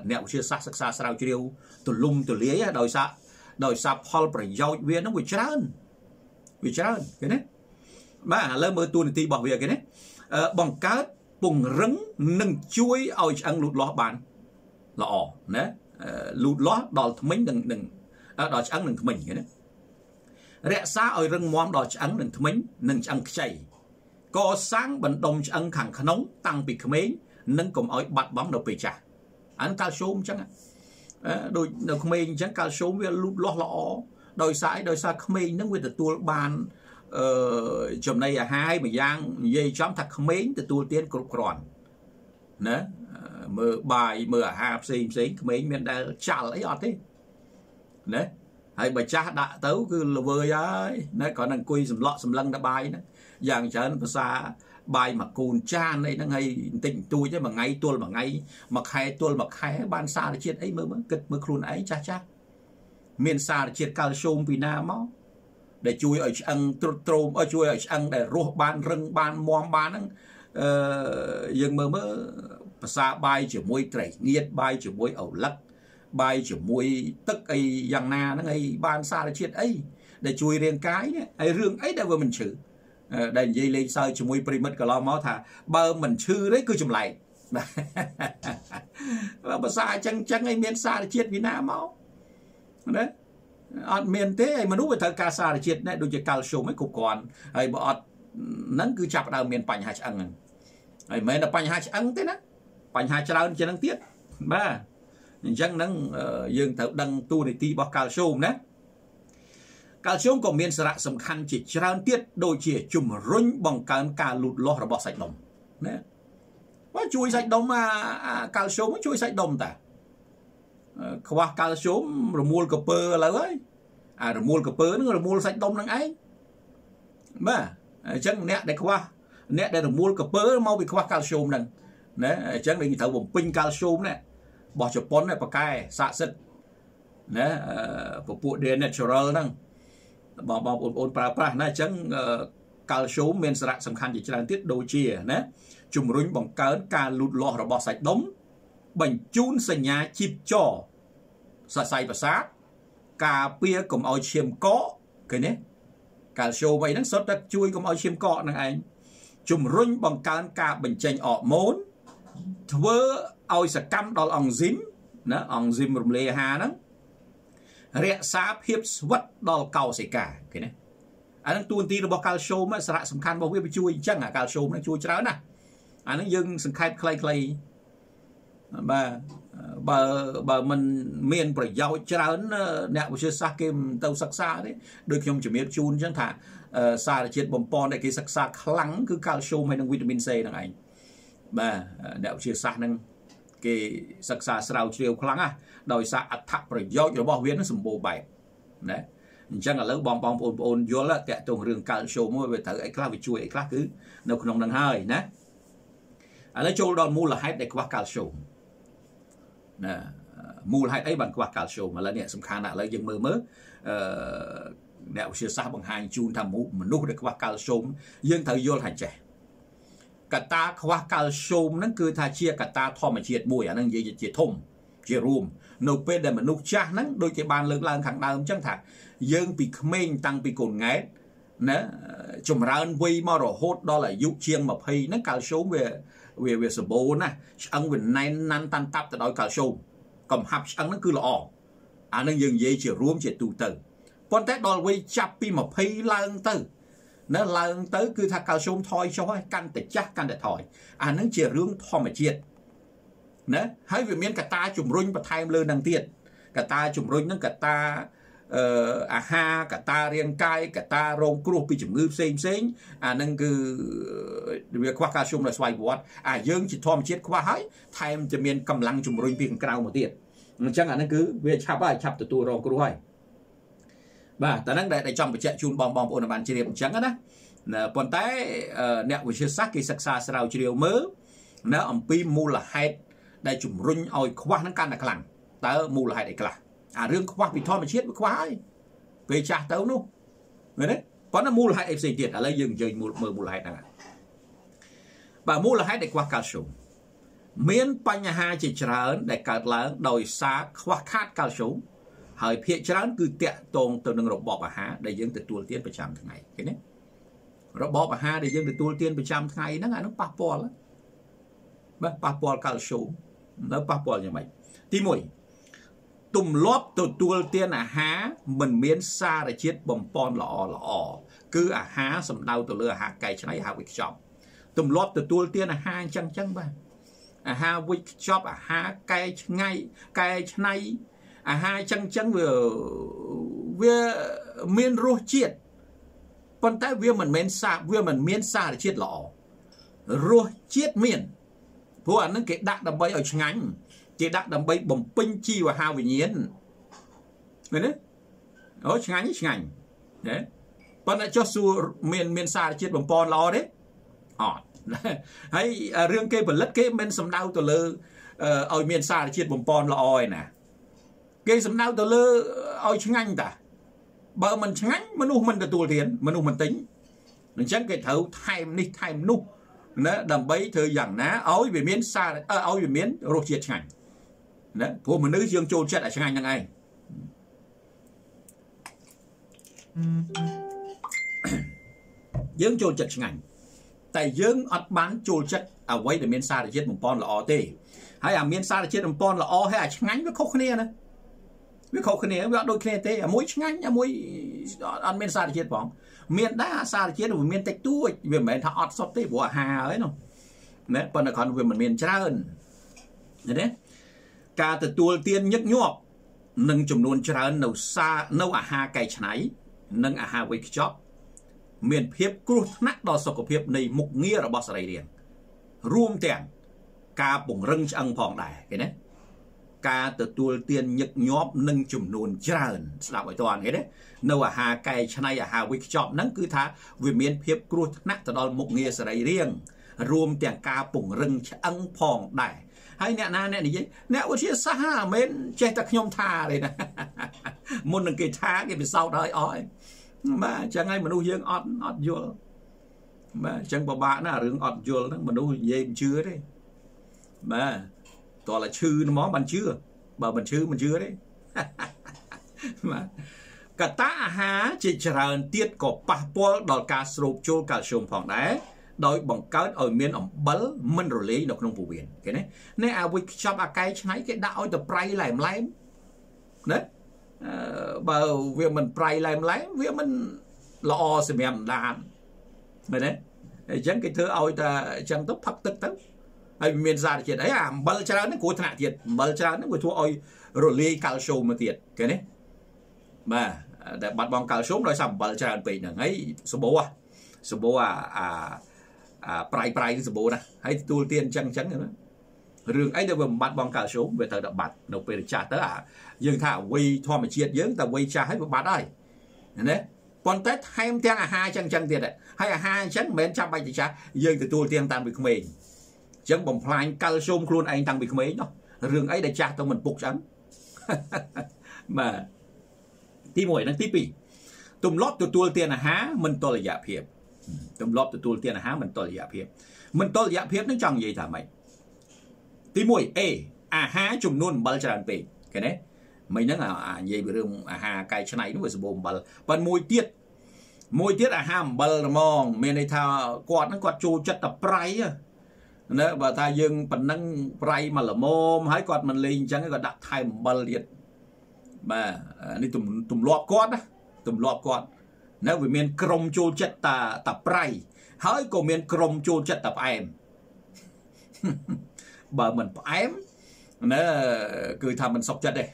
អ្នកវិទ្យាសាស្ត្រសិក្សាស្រាវជ្រាវទូលំទូលាយដោយសារដោយសារផលប្រយោជន៍វាហ្នឹងវាច្រើនវាច្រើនឃើញទេបាទឥឡូវមើលតួនាទីរបស់វាគេណាបង្កើតពង្រឹងនិងជួយឲ្យឆ្អឹងលូតលាស់បានល្អណាលូតលាស់ដល់ធ្មេញនិងនិងដល់ឆ្អឹងនិងធ្មេញណារក្សាឲ្យរឹងមាំដល់ឆ្អឹងនិងធ្មេញនិងឆ្អឹងខ្ចី កសាងបណ្ដុំឆ្អឹងខាងក្នុង តាំងពីក្មេងនិងកុំឲ្យបាត់បង់នៅពេលចាស់អានកាល់ស្យូមអញ្ចឹងដូចនៅក្មេងអញ្ចឹងកាល់ស្យូមវាលូតលាស់ល្អដោយសារអីដោយសារក្មេងហ្នឹងវាទទួលបានអឺចំណីអាហារមួយយ៉ាងនិយាយចំថាក្មេងទទួលទានគ្រប់គ្រាន់ណាមើលបាយមើលអាហារផ្សេងផ្សេងក្មេងមានដែលចាល់អីអត់ទេណាហើយបើចាស់ដាក់ទៅគឺល្វើយហើយណាគ្រាន់តែអង្គុយសម្លក់សម្លឹងតែបាយហ្នឹង យ៉ាងច្រើនភាសាបាយមួយកូនចានអីហ្នឹងហើយបន្តិចបន្តួចទេមួយថ្ងៃទល់មួយថ្ងៃមួយខែទល់មួយខែបានសារជាតិអីមើលមើលគិតមើលខ្លួនឯងចាស់ចាស់មានសារជាតិកាល់ស្យូមពីណាមកដែលជួយឲ្យឆ្អឹងទ្រុឌទ្រោមឲ្យជួយឲ្យឆ្អឹងដែលរស់បានរឹងបានមាំបានហ្នឹងអឺយើងមើលមើលភាសាបាយជាមួយត្រីងៀតបាយជាមួយឪឡឹកបាយជាមួយទឹកអីយ៉ាងណាហ្នឹងអីបានសារជាតិអីដែលជួយរាងកាយនេះហើយរឿងអីដែលវាមិនឈឺ ដែលនិយាយលេងសើចជាមួយប្រិមិត្តកន្លងមកថាបើមិនឈឺទេគឺចម្លែកភាសាអញ្ចឹងអញ្ចឹងឯងមានសារជាតិពីណាមកណាអត់មានទេហើយមនុស្សវាត្រូវការសារជាតិដែរដូចជាកាល់ស្យូមឯងគ្រប់គ្រាន់ហើយបើអត់ហ្នឹងគឺចាប់ដើមមានបញ្ហាឆ្អឹងហ្នឹងហើយមិនមែនតែបញ្ហាឆ្អឹងទេណាបញ្ហាច្រើនជាងហ្នឹងទៀតបាទអញ្ចឹងហ្នឹងយើងត្រូវដឹងទូនីតិរបស់កាល់ស្យូមណា កាល់ស្យូមក៏មានសារៈសំខាន់ជាច្រើនទៀតដូចជាជំរុញបង្កើនការលូតលាស់របស់សាច់ដុំណាបើជួយសាច់ដុំអាកាល់ស្យូមជួយសាច់ដុំតាខ្វះកាល់ស្យូមរមួលកពើឥឡូវហើយអារមួលកពើហ្នឹងរមួលសាច់ដុំហ្នឹងឯងបាទអញ្ចឹងអ្នកដែលខ្វះអ្នកដែលរមួលកពើមកពីខ្វះកាល់ស្យូមហ្នឹងណាអញ្ចឹងយើងត្រូវបំពេញកាល់ស្យូមណារបស់ជប៉ុនប៉ាកែស័ក្តិសិទ្ធណាពពួក DNA natural ហ្នឹង បងបងប្អូនប្រើប្រាស់ណាអញ្ចឹងកាល់ស្យូមមានសារៈសំខាន់ជាច្រើនទៀតដូចជាណាជំរុញបង្កើនការលូតលាស់របស់សាច់ដុំបញ្ជូនសញ្ញាជីបចរសរសៃប្រសាទការពារកុំឲ្យឈាមកកឃើញទេកាល់ស្យូមអីហ្នឹងសុទ្ធតែជួយកុំឲ្យឈាមកកនឹងឯងជំរុញបង្កើនការបញ្ចេញអរម៉ូនធ្វើឲ្យសកម្មដល់អង់ស៊ីមណាអង់ស៊ីមរំលាយអាហារហ្នឹង រក្សាភាពស្វិតដល់កោសិកាឃើញទេអានឹងតួនាទីរបស់កាល់ស្យូមសារៈសំខាន់របស់វាវាជួយអញ្ចឹងអាកាល់ស្យូមហ្នឹងជួយច្រើនណាអានឹងយើងសង្ខេបខ្លីៗបាទបើបើមិនមានប្រយោជន៍ច្រើនអ្នកវិទ្យាសាស្ត្រគេមិនទៅសិក្សាទេដូចខ្ញុំជំរាបជូនអញ្ចឹងថាសារជាតិបំពន់ដែលគេសិក្សាខ្លាំងគឺកាល់ស្យូមហើយនិងវីតាមីន C ហ្នឹងឯងបាទអ្នកវិទ្យាសាស្ត្រហ្នឹងគេសិក្សាស្រាវជ្រាវខ្លាំងណាស់ ដោយសារអត្ថប្រយោជន៍របស់វានឹងសម្បូរបែបណាអញ្ចឹងឥឡូវបងបងប្អូនប្អូនយល់តាក់ទងរឿងកាល់ស្យូមមួយវាត្រូវអីខ្លះវាជួយអីខ្លះគឺនៅក្នុងនឹងហើយណាឥឡូវចូលដល់មូលហេតុដែលខ្វះកាល់ស្យូមណាមូលហេតុអីបានខ្វះកាល់ស្យូមឥឡូវនេះសំខាន់ណាស់ឥឡូវយើងមើលមើលអឺអ្នកវិទ្យាសាស្ត្របង្ហាញជូនថាមនុស្សដែលខ្វះកាល់ស្យូមយើងត្រូវយល់ថាចេះកត្តាខ្វះកាល់ស្យូមហ្នឹងគឺថាជាកត្តាធម្មជាតិមួយអាហ្នឹងនិយាយជាធំជារួម នៅពេលដែលមនុស្សចាស់ហ្នឹងដូចជាបានលើកឡើងខាងដើមអញ្ចឹងថា យើងពីក្មេងតាំងពីកូនង៉ែតណាចម្រើនវ័យមករហូតដល់អាយុជាង20ហ្នឹងកាល់ស្យូមវាវាវាសម្បូរណាស់ឆ្អឹងវាណែនណាន់តាន់តាប់ទៅដោយកាល់ស្យូមកំហាប់ឆ្អឹងហ្នឹងគឺល្អអានឹងយើងនិយាយជារួមជាទូទៅប៉ុន្តែដល់វ័យចាប់ពី20ឡើងទៅនៅឡើងទៅគឺថាកាល់ស្យូមថយចុះហើយកាន់តែចាស់កាន់តែថយអានឹងជារឿងធម្មជាតិ ណាហើយវាមានកត្តាជំរុញបន្ថែមលើនឹងទៀតកត្តាជំរុញនឹងកត្តាអឺអាហារកតារាងកាយកតារងគ្រោះពីជំងឺផ្សេងផ្សេងអានឹងគឺវាខ្វះកាល់ស្យូមដោយស្វ័យប្រវត្តិអាយើងជាធម្មជាតិខ្វះហើយថែមจะមានកម្លាំងជំរុញពីខាងក្រៅមកទៀតអញ្ចឹងអានឹងគឺវាឆាប់ហើយឆាប់ទទួលរងគ្រោះហើយបាទតែនឹងដែលចង់បញ្ជាក់ជូនបងបងប្អូនបានជ្រាបអញ្ចឹងណាប៉ុន្តែអ្នកវិទ្យាសាស្ត្រគេសិក្សាស្រាវជ្រាវមើលនៅអំពីមូលហេតុ ដែលជំរុញឲ្យខ្វះហ្នឹងកាន់តែខ្លាំងតើមូលហេតុអីខ្លះអារឿងខ្វះពីធម្មជាតិវាខ្វះហើយពេលចាស់ទៅនោះមែនទេប៉ុន្តែមូលហេតុអីផ្សេងទៀតឥឡូវយើងនិយាយមើលមូលហេតុហ្នឹងបាទមូលហេតុដែលខ្វះកាល់ស្យូមមានបញ្ហាជាច្រើនដែលកើតឡើងដោយសារខ្វះខាតកាល់ស្យូមហើយភាគច្រើនគឺតាក់ទងទៅនឹងរបបអាហារដែលយើងទទួលទានប្រចាំថ្ងៃឃើញទេរបបអាហារដែលយើងទទួលទានប្រចាំថ្ងៃហ្នឹងអានោះប៉ះពាល់បាទប៉ះពាល់កាល់ស្យូម នៅប៉ះពាល់យ៉ាងម៉េចទី1ទម្លាប់ទទួលទានអាហារមិនមានសារជាតិបំពន់ល្អល្អគឺអាហារសំដៅទៅលើអាហារកែច្នៃអាហារវិខ្ចប់ទម្លាប់ទទួលទានអាហារអញ្ចឹងអញ្ចឹងបាទអាហារវិខ្ចប់អាហារកែឆ្ងាយកែច្នៃអាហារអញ្ចឹងអញ្ចឹងវាវាមានរសជាតិប៉ុន្តែវាមិនមែនសាវាមិនមានសារជាតិល្អរសជាតិមាន ព្រោះអានឹងគេដាក់ដើម្បីឲ្យឆ្ងាញ់គេដាក់ដើម្បីបំពេញជីវហាវិញ្ញាណឃើញទេអូឆ្ងាញ់ឆ្ងាញ់ណាប៉ុន្តែចុះសួរមានមានសារជាតិបំពន់ល្អទេអត់ហើយរឿងគេផលិតគេមិនសំដៅទៅលើឲ្យមានសារជាតិបំពន់ល្អឯណាគេសំដៅទៅលើឲ្យឆ្ងាញ់តាបើមិនឆ្ងាញ់មនុស្សមិនទទួលទានមនុស្សមិនទិញអញ្ចឹងគេត្រូវថែមនេះថែមនោះ ណាដើម្បីធ្វើយ៉ាងណាឲ្យវាមានសារឲ្យវាមានរសជាតិឆ្ងាញ់ណាព្រោះមនុស្សយើងចូលចិត្តឲ្យឆ្ងាញ់ហ្នឹងឯងយើងចូលចិត្តឆ្ងាញ់តែយើងអត់បានចូលចិត្តអ្វីដែលមានសារជាតិបំពន់ល្អទេហើយអាមានសារជាតិបំពន់ល្អហើយអាឆ្ងាញ់វាខុសគ្នាណាវាខុសគ្នាវាអត់ដូចគ្នាទេអាមួយឆ្ងាញ់អាមួយអត់មានសារជាតិផង មានដែរសារជាតិវាមានតិចតួចវាមិនមែនថាអត់សុទ្ធទេព្រោះអាហារហើយនោះណាប៉ុន្តែគ្រាន់វាមិនមានច្រើនឃើញទេការទទួលទានញឹកញាប់និងចំនួនច្រើននៅសារនៅអាហារកែច្នៃនិងអាហារវេខ្ចប់មានភាពគ្រោះថ្នាក់ដល់សុខភាពនៃមុខងាររបស់សរីរាង្គរួមទាំងការពង្រឹងឆ្អឹងផងដែរឃើញទេ ការទទួលទានញឹកញាប់និងចំនួនច្រើនស្ដាប់ឲ្យតន់ឃើញទេនៅអាហារកែច្នៃអាហារវិខ្ចប់ហ្នឹងគឺថាវាមានភាពគ្រោះថ្នាក់ទៅដល់មុខងារសរីរាង្គរួមទាំងការពង្រឹងឆ្អឹងផងដែរហើយអ្នកណាអ្នកនិយាយអ្នកវិទ្យាសាស្ត្រហ្នឹងមិនចេះតែខ្ញុំថាទេណាមុននឹងគេថាគេពិសោធន៍ហើយអស់ហើយបាទអញ្ចឹងហើយមនុស្សយើងអត់អត់យល់បាទអញ្ចឹងពិបាកណាស់រឿងអត់យល់ហ្នឹងមនុស្សនិយាយមិនជឿទេបាទ តើឈឺហ្មងបានជឿបើមិនឈឺមិនជឿទេបាទកត្តាអាហារជាច្រើនទៀតក៏ប៉ះពាល់ដល់ការស្រូបចូលកាល់ស្យូមផងដែរដោយបង្កើតឲ្យមានអំបិលមិនរលាយនៅក្នុងពោះវៀនឃើញទេនេះអាវិចខ្ចប់អាកែឆ្នៃគេដាក់ឲ្យទៅប្រៃឡែមឡែមណាបើវាមិនប្រៃឡែមឡែមវាមិនល្អសម្រាប់ដានមែនទេអញ្ចឹងគេធ្វើឲ្យតែអញ្ចឹងទៅផឹកទឹកទៅ ហើយមានសារជាតិអីអាអំបិលច្រើនហ្នឹងគ្រោះថ្នាក់ទៀតអំបិលច្រើនហ្នឹងវាធ្វើឲ្យរលាយកាល់ស្យូមមកទៀតឃើញទេបាទដែលបាត់បង់កាល់ស្យូមដោយសារអំបិលច្រើនពេកហ្នឹងហើយសបោសបោអាអាប្រៃប្រៃសបោណាហើយទទួលទានអញ្ចឹងអញ្ចឹងណារឿងអីដែលវាបំបត្តិបងកាល់ស្យូមវាត្រូវតែបាត់នៅពេលចាស់ទៅអាយើងថាវ័យធម្មជាតិយើងតែវ័យចាស់ហើយវាបាត់ហើយណាប៉ុន្តែថែមទាំងអាហារអញ្ចឹងអញ្ចឹងទៀតហើយអាហារអញ្ចឹងមិនមែនចាំបាច់ទៅចាស់យើងទទួលទានតាមពីក្មេងអញ្ចឹងបំផ្លាញកាល់ស្យូមខ្លួនឯងតាំងពីក្មេងនោះរឿងអីដែលចាស់ទៅមិនពុកឆ្អឹងបាទទី1និងទី2ទម្លាប់ទទួលទានអាហារមិនតុល្យភាពទម្លាប់ទទួលទានអាហារមិនតុល្យភាពមិនតុល្យភាពនឹងចង់និយាយថាម៉េចទី1 A អាហារចំនួនអំបិលច្រើនពេកឃើញទេមិញហ្នឹងអានិយាយពីរឿងអាហារកែច្នៃនោះវាសម្បូរអំបិលប៉ុន្តែមួយទៀតមួយទៀតអាហារអំបិលហ្មងមានន័យថាគាត់ហ្នឹងគាត់ចូលចិត្តតែប្រៃ ណាបើថាយើងប៉ុណ្ណឹងប្រៃមកល្មមហើយគាត់មិនលេងអញ្ចឹងក៏ដាក់ថែមអំបិលទៀតបាទនេះទម្លាប់គាត់ណាទម្លាប់គាត់នៅវាមានក្រុមចូលចិត្តតាតាប្រៃហើយក៏មានក្រុមចូលចិត្តតាផ្អែមបើមិនផ្អែមណាគឺថាមិនសុខចិត្តទេ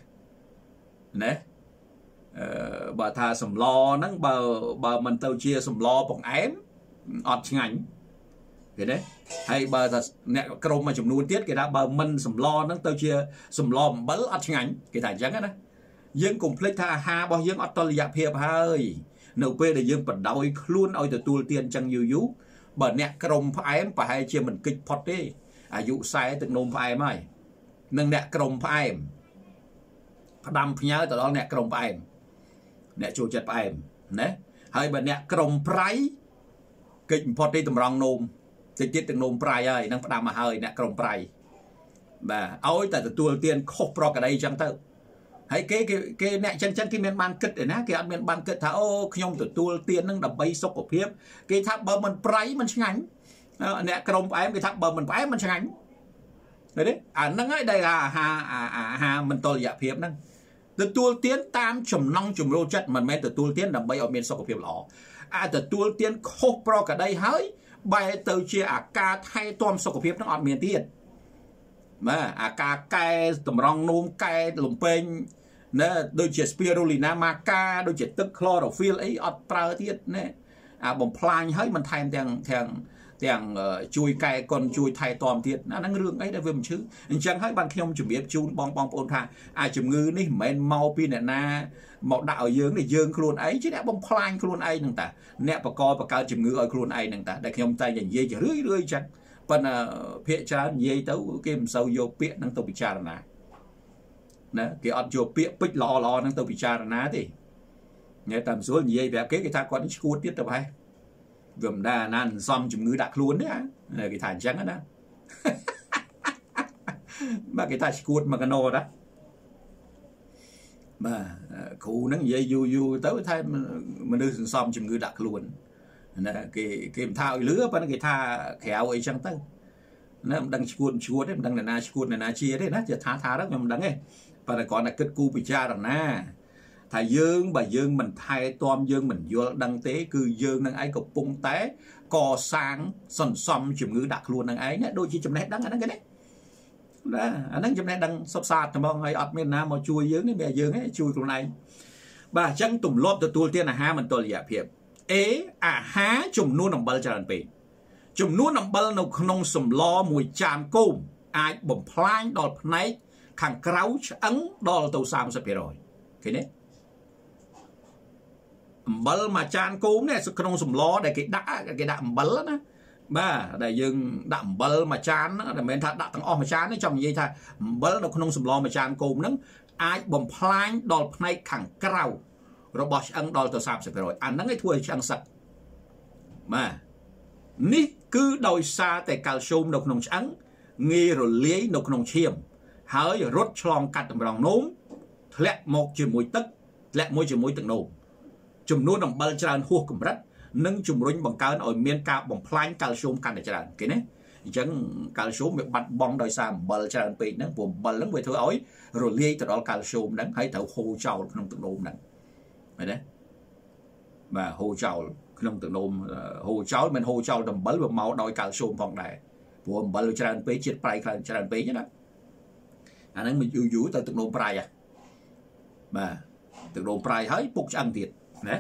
ណាអឺបើថាសម្លហ្នឹងបើបើមិនទៅជាសម្លបង្អែមអត់ឆ្ងាញ់ ឃើញទេហើយបើថាអ្នកក្រុមមួយចំនួនទៀតគេថាបើមិនសម្លហ្នឹងទៅជាសម្លអំបិលអត់ឆ្ងាញ់គេថាអញ្ចឹងណាយើងកុំភ្លេចថាអាហាររបស់យើងអត់តលយៈភាពហើយនៅពេលដែលយើងបដ ாய் ខ្លួនឲ្យទទួលទានអញ្ចឹងយូរយូរបើអ្នកក្រុមផ្អែមប្រហែលជាមិនគិចផុតទេអាយុ40ទឹកនោមផ្អែមហើយនិងអ្នកក្រុមផ្អែមផ្ដាំផ្ញើទៅដល់អ្នកក្រុមផ្អែមអ្នកចូលចិត្តផ្អែមណាហើយបើអ្នកក្រុមប្រៃកិច្ចបំផុតទីតម្រង់នោម តិចទៀតទឹកនោមប្រៃហើយនឹងផ្ដាំមកហើយអ្នកក្រុមប្រៃបាទឲ្យតែទទួលទានខុសប្រកដីអញ្ចឹងទៅហើយគេគេគេអ្នកចឹងចឹងគេមានបានគិតឯណាគេអត់មានបានគិតថាអូខ្ញុំទទួលទាននឹងដើម្បីសុខភាព គេថាបើមិនប្រៃមិនឆ្ងាញ់អ្នកក្រុមផ្អែមគេថាបើមិនផ្អែមមិនឆ្ងាញ់ឃើញទេអាហ្នឹងហើយដែលអាហារអាហារមិនតលយៈភាពហ្នឹងទទួលទានតាមចំណង់ចំណូលចិត្តមិនមែនទទួលទានដើម្បីឲ្យមានសុខភាពល្អអាចទទួលទានខុសប្រកដីហើយ បែរទៅជាអាការថែទាំសុខភាពនឹងអត់មានទៀតបាទអាការកែតម្រង់នោមកែលំពេងណាដូចជា spirulina maca ដូចជាទឹក chlorophyll អីអត់ប្រើទៀតណាអាបំផ្លាញហើយมันថែមទាំងទាំង ទាំងជួយកែកុនជួយថែទាំទៀតអាហ្នឹងរឿងអីដែលវាមិនឈឺអញ្ចឹងហើយបានខ្ញុំជម្រាបជូនបងបងប្អូនថាអាជំងឺនេះមិនមែនមកពីអ្នកណាមកដាក់ឲ្យយើងនេះយើងខ្លួនឯងជាអ្នកបំផ្លាញខ្លួនឯងហ្នឹងតាអ្នកបកកបង្កើតជំងឺឲ្យខ្លួនឯងហ្នឹងតាដែលខ្ញុំតែងតែនិយាយរឿយរឿយចឹងប៉ុន្តែភាកច្រើននិយាយទៅគេមិនសូវយកពាក្យហ្នឹងទៅពិចារណាណាគេអត់យកពាក្យពេចល្អល្អហ្នឹងទៅពិចារណាទេញ៉ែតាមស្រួលនិយាយប្រាប់គេគេថាគាត់ឈួតទៀតទៅហើយ វាមិនដែរណាសំជំងឺដាក់ខ្លួនទេគេថាអញ្ចឹងណាបាទគេថាឈួតមកកណោតាបាទគ្រូហ្នឹងនិយាយយូរយូរទៅថាមនុស្សសន្សំជំងឺដាក់ខ្លួនណាគេគេមិនថាឲ្យលឺប៉ុន្តែគេថាក្រៅអីចឹងទៅណាមិនដឹងឈួតឈួតទេមិនដឹងអ្នកណាឈួតអ្នកណាជាទេណាជាថាថាទៅខ្ញុំមិនដឹងទេប៉ុន្តែគ្រាន់តែគិតគូពិចារណា ថាយើងបើយើងមិនថែទាំយើងមិនយល់ដឹងទេ គឺយើងនឹងឯងកំពុងតែកសាងសន្សំជំងឺដាក់ខ្លួននឹងឯងណាដូចជាចំណេះដឹងអាហ្នឹងគេណាណាអាហ្នឹងចំណេះដឹងសុខសាស្ត្រត្មងហើយអត់មានណាមកជួយយើងនេះមានយើងឯងជួយខ្លួនឯងបាទអញ្ចឹងទម្លាប់ទទួលទានអាហារមិនតុល្យភាព A អាហារចំនួនអំបិលច្រើនពេកចំនួនអំបិលនៅក្នុងសម្លមួយចានគោមអាចបំផ្លាញដល់ផ្នែកខាងក្រៅឆ្អឹងដល់ទៅ30%ឃើញទេ អំបិលមួយចានគោមនេះក្នុងសម្លដែលគេដាក់គេដាក់អំបិលណាបាទដែលយើងដាក់អំបិលមួយចានហ្នឹងតែមិនមែនថាដាក់ទាំងអស់មួយចានទេចង់និយាយថាអំបិលនៅក្នុងសម្លមួយចានគោមហ្នឹងអាចបំផ្លាញដល់ផ្នែកខាងក្រៅរបស់ឆ្អឹងដល់ទៅ30%អាហ្នឹងឯងធ្វើឲ្យឆ្អឹងសឹកបាទនេះគឺដោយសារតែកាល់ស្យូមនៅក្នុងឆ្អឹងងាយរលាយនៅក្នុងឈាម ហើយរត់ឆ្លងកាត់តម្រងនោមធ្លាក់មកជាមួយទឹកធ្លាក់មួយជាមួយទឹកនោម ចំនួនអំបិលច្រើនហួសកម្រិតនិងជំរុញបង្កើនឲ្យមានការបំផ្លាញកាល់ស្យូមកាន់តែច្រើនគេណាអញ្ចឹងកាល់ស្យូមវាបាត់បង់ដោយសារអំបិលច្រើនពេកហ្នឹងព្រោះអំបិលហ្នឹងវាធ្វើឲ្យរលាយទៅដល់កាល់ស្យូមហ្នឹងហើយត្រូវហូរចោលក្នុងទឹកនោមហ្នឹងឃើញទេបាទហូរចោលក្នុងទឹកនោមហូរចោលមិនហូរចោលអំបិលវាមកដោយកាល់ស្យូមផងដែរព្រោះអំបិលច្រើនពេកជាតិប្រៃខ្លាំងច្រើនពេកណាអាហ្នឹងមិនយូរយូរទៅទឹកនោមប្រៃហ่ะបាទទឹកនោមប្រៃហើយពុកឆ្អឹងទៀត ណា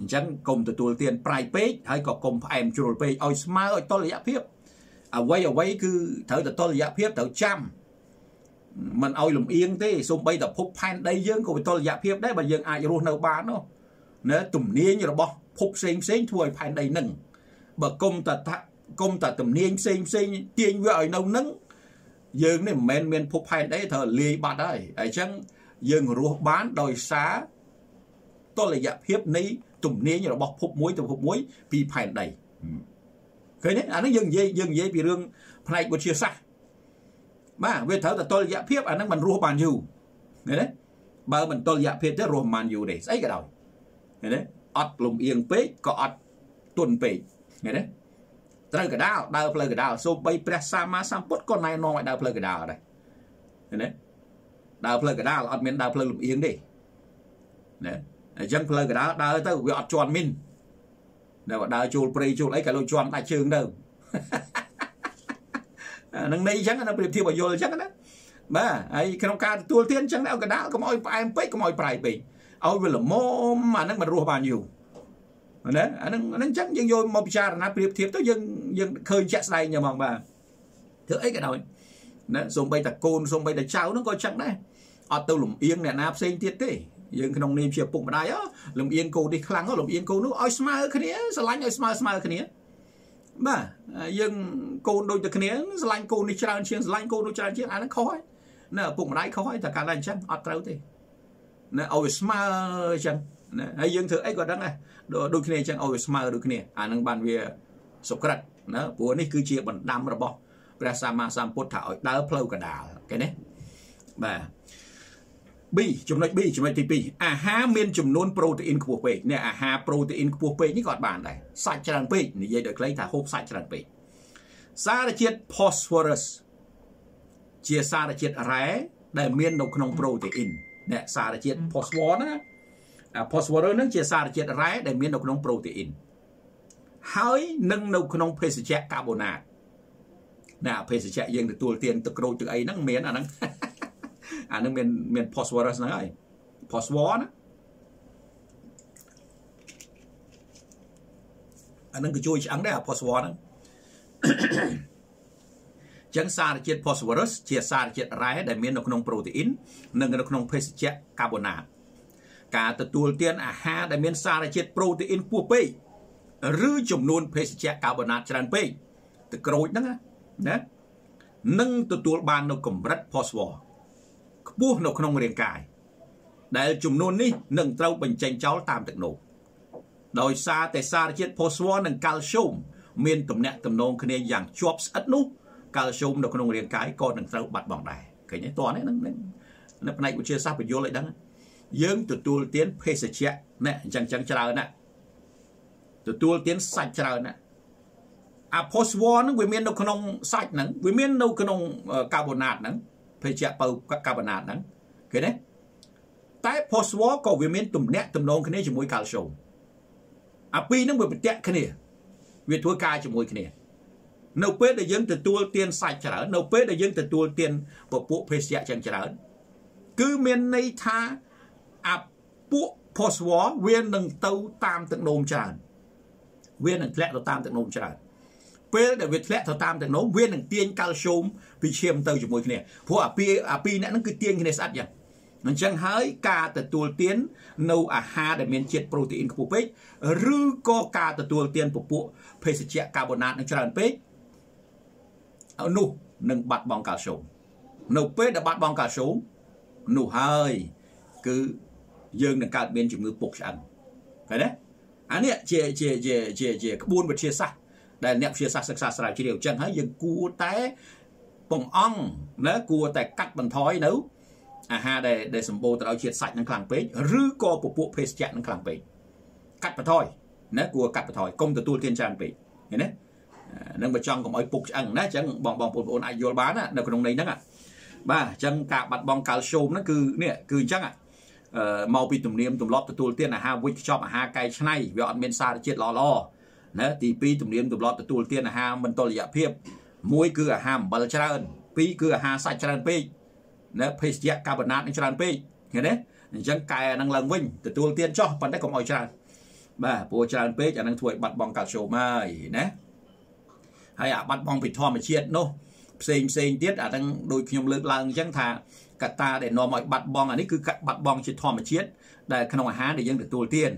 អញ្ចឹងកុំទទួលទានប្រៃពេកហើយក៏កុំផ្អែមជ្រុលពេកឲ្យស្មើឲ្យតុល្យភាពអ្វីអ្វីគឺត្រូវតែតុល្យភាពត្រូវចាំมันឲ្យលំអៀងទេសូម្បីតែភពផែនដីយើងក៏វិតុល្យភាពដែរបើយើងអាចរស់នៅបាននោះណាទំនាញរបស់ភពផ្សេងផ្សេងធ្វើឲ្យផែនដីនឹងបើគុំតថាគុំតទំនាញផ្សេងផ្សេងទាញវាឲ្យនៅនឹងយើងនេះមិនមែនមានភពផែនដីត្រូវលាយបាត់ហើយអញ្ចឹងយើងរស់បានដោយសារ តលយៈភាពនៃទំនាញរបស់ភពមួយទៅភពមួយពីផែនដីឃើញទេអានេះយើងនិយាយយើងនិយាយពីរឿងផ្នែកវិទ្យាសាស្ត្របាទវាត្រូវតែតលយៈភាពអាហ្នឹងមិនរស់បានយូរឃើញទេបើមិនតលយៈភាពទេរស់បានយូរទេស្អីក៏ដោយឃើញទេអត់លំអៀងពេកក៏អត់ទន់ពេកឃើញទេត្រូវកដាលដើរផ្លូវកដាលសូម្បីព្រះសម្មាសម្ពុទ្ធក៏ណែនាំឲ្យដើរផ្លូវកដាលដែរឃើញទេដើរផ្លូវកដាលអត់មានដើរផ្លូវលំអៀងទេណា អញ្ចឹងផ្លូវកដាលដើរទៅវាអត់ជន់មីននៅដើរចូលព្រៃចូលអីក៏លុយជន់ដាច់ជើងទៅនឹងន័យអញ្ចឹងណាប្រៀបធៀបឲ្យយល់អញ្ចឹងណាបាទហើយក្នុងការទទួលទានអញ្ចឹងឲ្យកដាលកុំឲ្យផ្អែមពេកកុំឲ្យប្រៃពេកឲ្យវាល្មមអាហ្នឹងមិនរស់បានយូរណាអាហ្នឹងអាហ្នឹងអញ្ចឹងយើងយកមកពិចារណាប្រៀបធៀបទៅយើងយើងឃើញជាក់ស្ដែងចឹងហ្មងបាទធ្វើអីក៏ដោយណាសូម្បីតែកូនសូម្បីតែចៅហ្នឹងក៏អញ្ចឹងដែរអត់ទៅលំអៀងអ្នកណាផ្សេងទៀតទេ យើងក្នុងនាមជាពុកម្ដាយលំអៀងកូននេះខ្លាំងលំអៀងកូននោះឲ្យស្មើគ្នាស្រឡាញ់ឲ្យស្មើស្មើគ្នាបាទយើងកូនដូចតែគ្នាស្រឡាញ់កូននេះច្រើនជាងស្រឡាញ់កូននោះច្រើនជាងអាហ្នឹងខុសហើយណាឪពុកម្ដាយខុសហើយតែកាលឡើងអញ្ចឹងអត់ត្រូវទេណាឲ្យវាស្មើអញ្ចឹងណាហើយយើងធ្វើអីក៏ដឹងដែរដូចគ្នាអញ្ចឹងឲ្យវាស្មើដូចគ្នាអាហ្នឹងបានវាសុក្រិតណាព្រោះនេះគឺជាបណ្ដាំរបស់ព្រះសម្មាសម្ពុទ្ធថាឲ្យដើរផ្លូវកដាលគេណាបាទ B ចំណុច B ចំណុចទី2អាហារមានចំនួនប្រូតេអ៊ីនខ្ពស់ពេកនេះអាហារប្រូតេអ៊ីនខ្ពស់ពេកនេះក៏អត់បានដែរសាច់ច្រើនពេកនិយាយដោយខ្លីថាហូបសាច់ច្រើនពេកសារជាតិ phosphorus ជាសារជាតិរ៉ែដែលមាននៅក្នុងប្រូតេអ៊ីននេះសារជាតិ phosphor ណាអា phosphorus ហ្នឹងជាសារជាតិរ៉ែដែលមាននៅក្នុងប្រូតេអ៊ីនហើយនឹងនៅក្នុងភេសជ្ជៈកាបូណាតណាភេសជ្ជៈយើងទទួលទានទឹកក្រូចទឹកអីហ្នឹងមានអាហ្នឹង អានឹងមានមាន phosphorus ហ្នឹងហើយ phosphor ណាអានឹងក៏ជួយឆ្អឹងដែរអា phosphor ហ្នឹងចឹងសារជាតិ phosphorus ជាសារជាតិរ៉ែដែលមាននៅក្នុងប្រូតេអ៊ីននិងនៅក្នុងភេសជ្ជៈកាបូណាតការទទួលទានអាហារដែលមានសារជាតិប្រូតេអ៊ីនខ្ពស់ពេកឬចំនួនភេសជ្ជៈកាបូណាតច្រើនពេកទឹកក្រូចហ្នឹងណានឹងទទួលបាននៅកម្រិត phosphor ខ្ពស់នៅក្នុងរាងកាយដែលចំនួននេះនឹងត្រូវបញ្ចេញចោលតាមទឹកនោមដោយសារតែសារជាតិផូស្វ័រនិងកាល់ស្យូមមានទំនាក់ទំនងគ្នាយ៉ាងជាប់ស្អិតនោះកាល់ស្យូមនៅក្នុងរាងកាយក៏នឹងត្រូវបាត់បង់ដែរឃើញទេតោះនេះនឹងនៅផ្នែកវិទ្យាសាស្ត្របញ្យល់ឲ្យដឹងយើងទទួលទានភេសជ្ជៈណែអញ្ចឹងចឹងច្រើនណាទទួលទានសាច់ច្រើនណាអាផូស្វ័រហ្នឹងវាមាននៅក្នុងសាច់ហ្នឹងវាមាននៅក្នុងកាបូណាតហ្នឹង ភេសជ្ជៈបើកាបូណាតហ្នឹងឃើញទេតែ phosphor ក៏វាមានទំនាក់ទំនងគ្នាជាមួយ calcium អាពីរហ្នឹងវាប្រតិគ្នា វាធ្វើការជាមួយគ្នានៅពេលដែលយើងទទួលទានសាច់ច្រើននៅពេលដែលយើងទទួលទានពពួកភេសជ្ជៈចឹងច្រើនគឺមានន័យថាអាពួក phosphor វានឹងទៅតាមទឹកនោមច្រើនវានឹងធ្លាក់ទៅតាមទឹកនោមច្រើន ពេលដែលវាធ្លាក់ទៅតាមទឹកនោមវានឹងទាញកាល់ស្យូមពីឈាមទៅជាមួយគ្នាព្រោះអាពីអាពីអ្នកហ្នឹងគឺទាញគ្នាស្អិតយ៉ាងអញ្ចឹងហើយការទទួលទាននៅអាហារដែលមានជាតិប្រូតេអ៊ីនខ្ពស់ពេកឬក៏ការទទួលទានពពួកភេសជ្ជៈកាបូណាតនឹងច្រើនពេកនោះនឹងបាត់បង់កាល់ស្យូមនៅពេលដែលបាត់បង់កាល់ស្យូមនោះហើយគឺយើងនឹងកើតមានជំងឺពុកឆ្អឹងឃើញទេអានេះជាជាជាជាជាក្បួនវិទ្យាសាស្ត្រ ដែលអ្នកវិទ្យាសាស្ត្រសិក្សាស្រាវជ្រាវអញ្ចឹងហើយយើងគួរតែបង្អង់ណាគួរតែកាត់បន្ថយនៅអាហារដែលដែលសម្បូរទៅដោយជាតិសាច់នឹងខ្លាំងពេកឬក៏ពពួកភេសជ្ជៈនឹងខ្លាំងពេកកាត់បន្ថយណាគួរកាត់បន្ថយកុំទទួលទានច្រើនពេកឃើញទេនឹងបើចង់កុំឲ្យពុកឆ្អឹងណាអញ្ចឹងបងបងប្អូនអាចយល់បានណានៅក្នុងន័យហ្នឹងបាទអញ្ចឹងការបាត់បង់កាល់ស្យូមហ្នឹងគឺនេះគឺអញ្ចឹងមកពីទំនៀមទម្លាប់ទទួលទានអាហារវិចខ្ចប់អាហារកែច្នៃវាអត់មានសារជាតិល្អល្អ ណាទី2ទំនៀមទម្លាប់ទទួលទានអាហារមិនតុល្យភាពមួយគឺអាហារអំបិលច្រើនពីរគឺអាហារសាច់ច្រើនពេកណាភេសជ្ជៈកាបូណាតនឹងច្រើនពេកឃើញទេអញ្ចឹងកែអានឹងឡើងវិញទទួលទានចោះប៉ុន្តែកុំឲ្យច្រើនបាទព្រោះច្រើនពេកអានឹងធ្វើឲ្យបាត់បង់កាល់ស្យូមហើយណាហើយអាបាត់បង់ពីធម្មជាតិនោះផ្សេងផ្សេងទៀតអានឹងដូចខ្ញុំលើកឡើងអញ្ចឹងថាកត្តាដែលនាំឲ្យបាត់បង់អានេះគឺបាត់បង់ជាធម្មជាតិដែលក្នុងអាហារដែលយើងទទួលទាន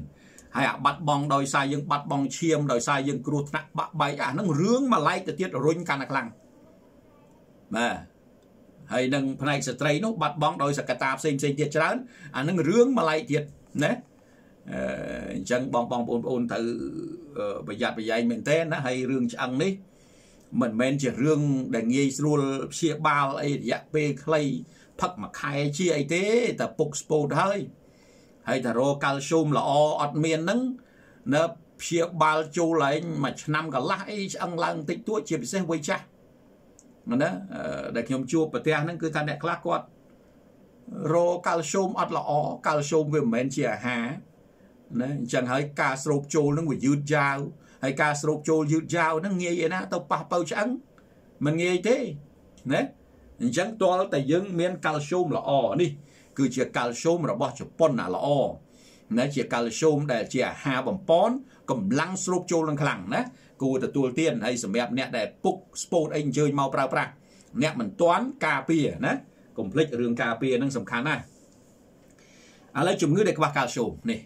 ហើយអាបាត់បង់ដោយសារយើងបាត់បង់ឈាមដោយសារយើងគ្រោះថ្នាក់បាក់បែកអាហ្នឹងរឿងមួយឡែកទៅទៀតរុញកាន់តែខ្លាំងបាទហើយនឹងផ្នែកស្ត្រីនោះបាត់បង់ដោយសកតាផ្សេងផ្សេងទៀតច្រើនអានឹងរឿងមួយឡែកទៀតណាអឺអញ្ចឹងបងបងប្អូនប្អូនទៅប្រយ័ត្នប្រយែងមែនទែនណាហើយរឿងឆ្អឹងនេះមិនមែនជារឿងដែលងាយស្រួលព្យាបាលអីរយៈពេលខ្លីផឹកមួយខែជាអីទេតែពុកស្ពោតហើយ ហើយតារោកាល់ស្យូមល្អអត់មានហ្នឹងនៅព្យាបាលចូលឯងមួយឆ្នាំកន្លះអីឆ្អឹងឡើងតិចតួចជាពិសេសវ័យចាស់ណាដែលខ្ញុំជួបប្រទេសហ្នឹងគឺថាអ្នកខ្លះគាត់រោកាល់ស្យូមអត់ល្អកាល់ស្យូមវាមិនមែនជាអាហារណាអញ្ចឹងហើយការស្រូបចូលហ្នឹងវាយឺតយ៉ាវហើយការស្រូបចូលយឺតយ៉ាវហ្នឹងងាយឯណាទៅប៉ះបើឆ្អឹងមិនងាយទេណាអញ្ចឹងតលតែយើងមានកាល់ស្យូមល្អនេះ គឺជាកាល់ស្យូមរបស់ជប៉ុនណាល្អណាជាកាល់ស្យូមដែលជាអាហារបំពន់កម្លាំងស្រូបចូលនឹងខ្លាំងណាគួរទទួលទានហើយសម្រាប់អ្នកដែលពុកស្ពោតអីអញ្ជើញមកប្រើប្រាស់អ្នកមិនទាន់ការពារណាកុំភ្លេចរឿងការពារនឹងសំខាន់ណាស់ឥឡូវជំងឺដែលខ្វះកាល់ស្យូមនេះ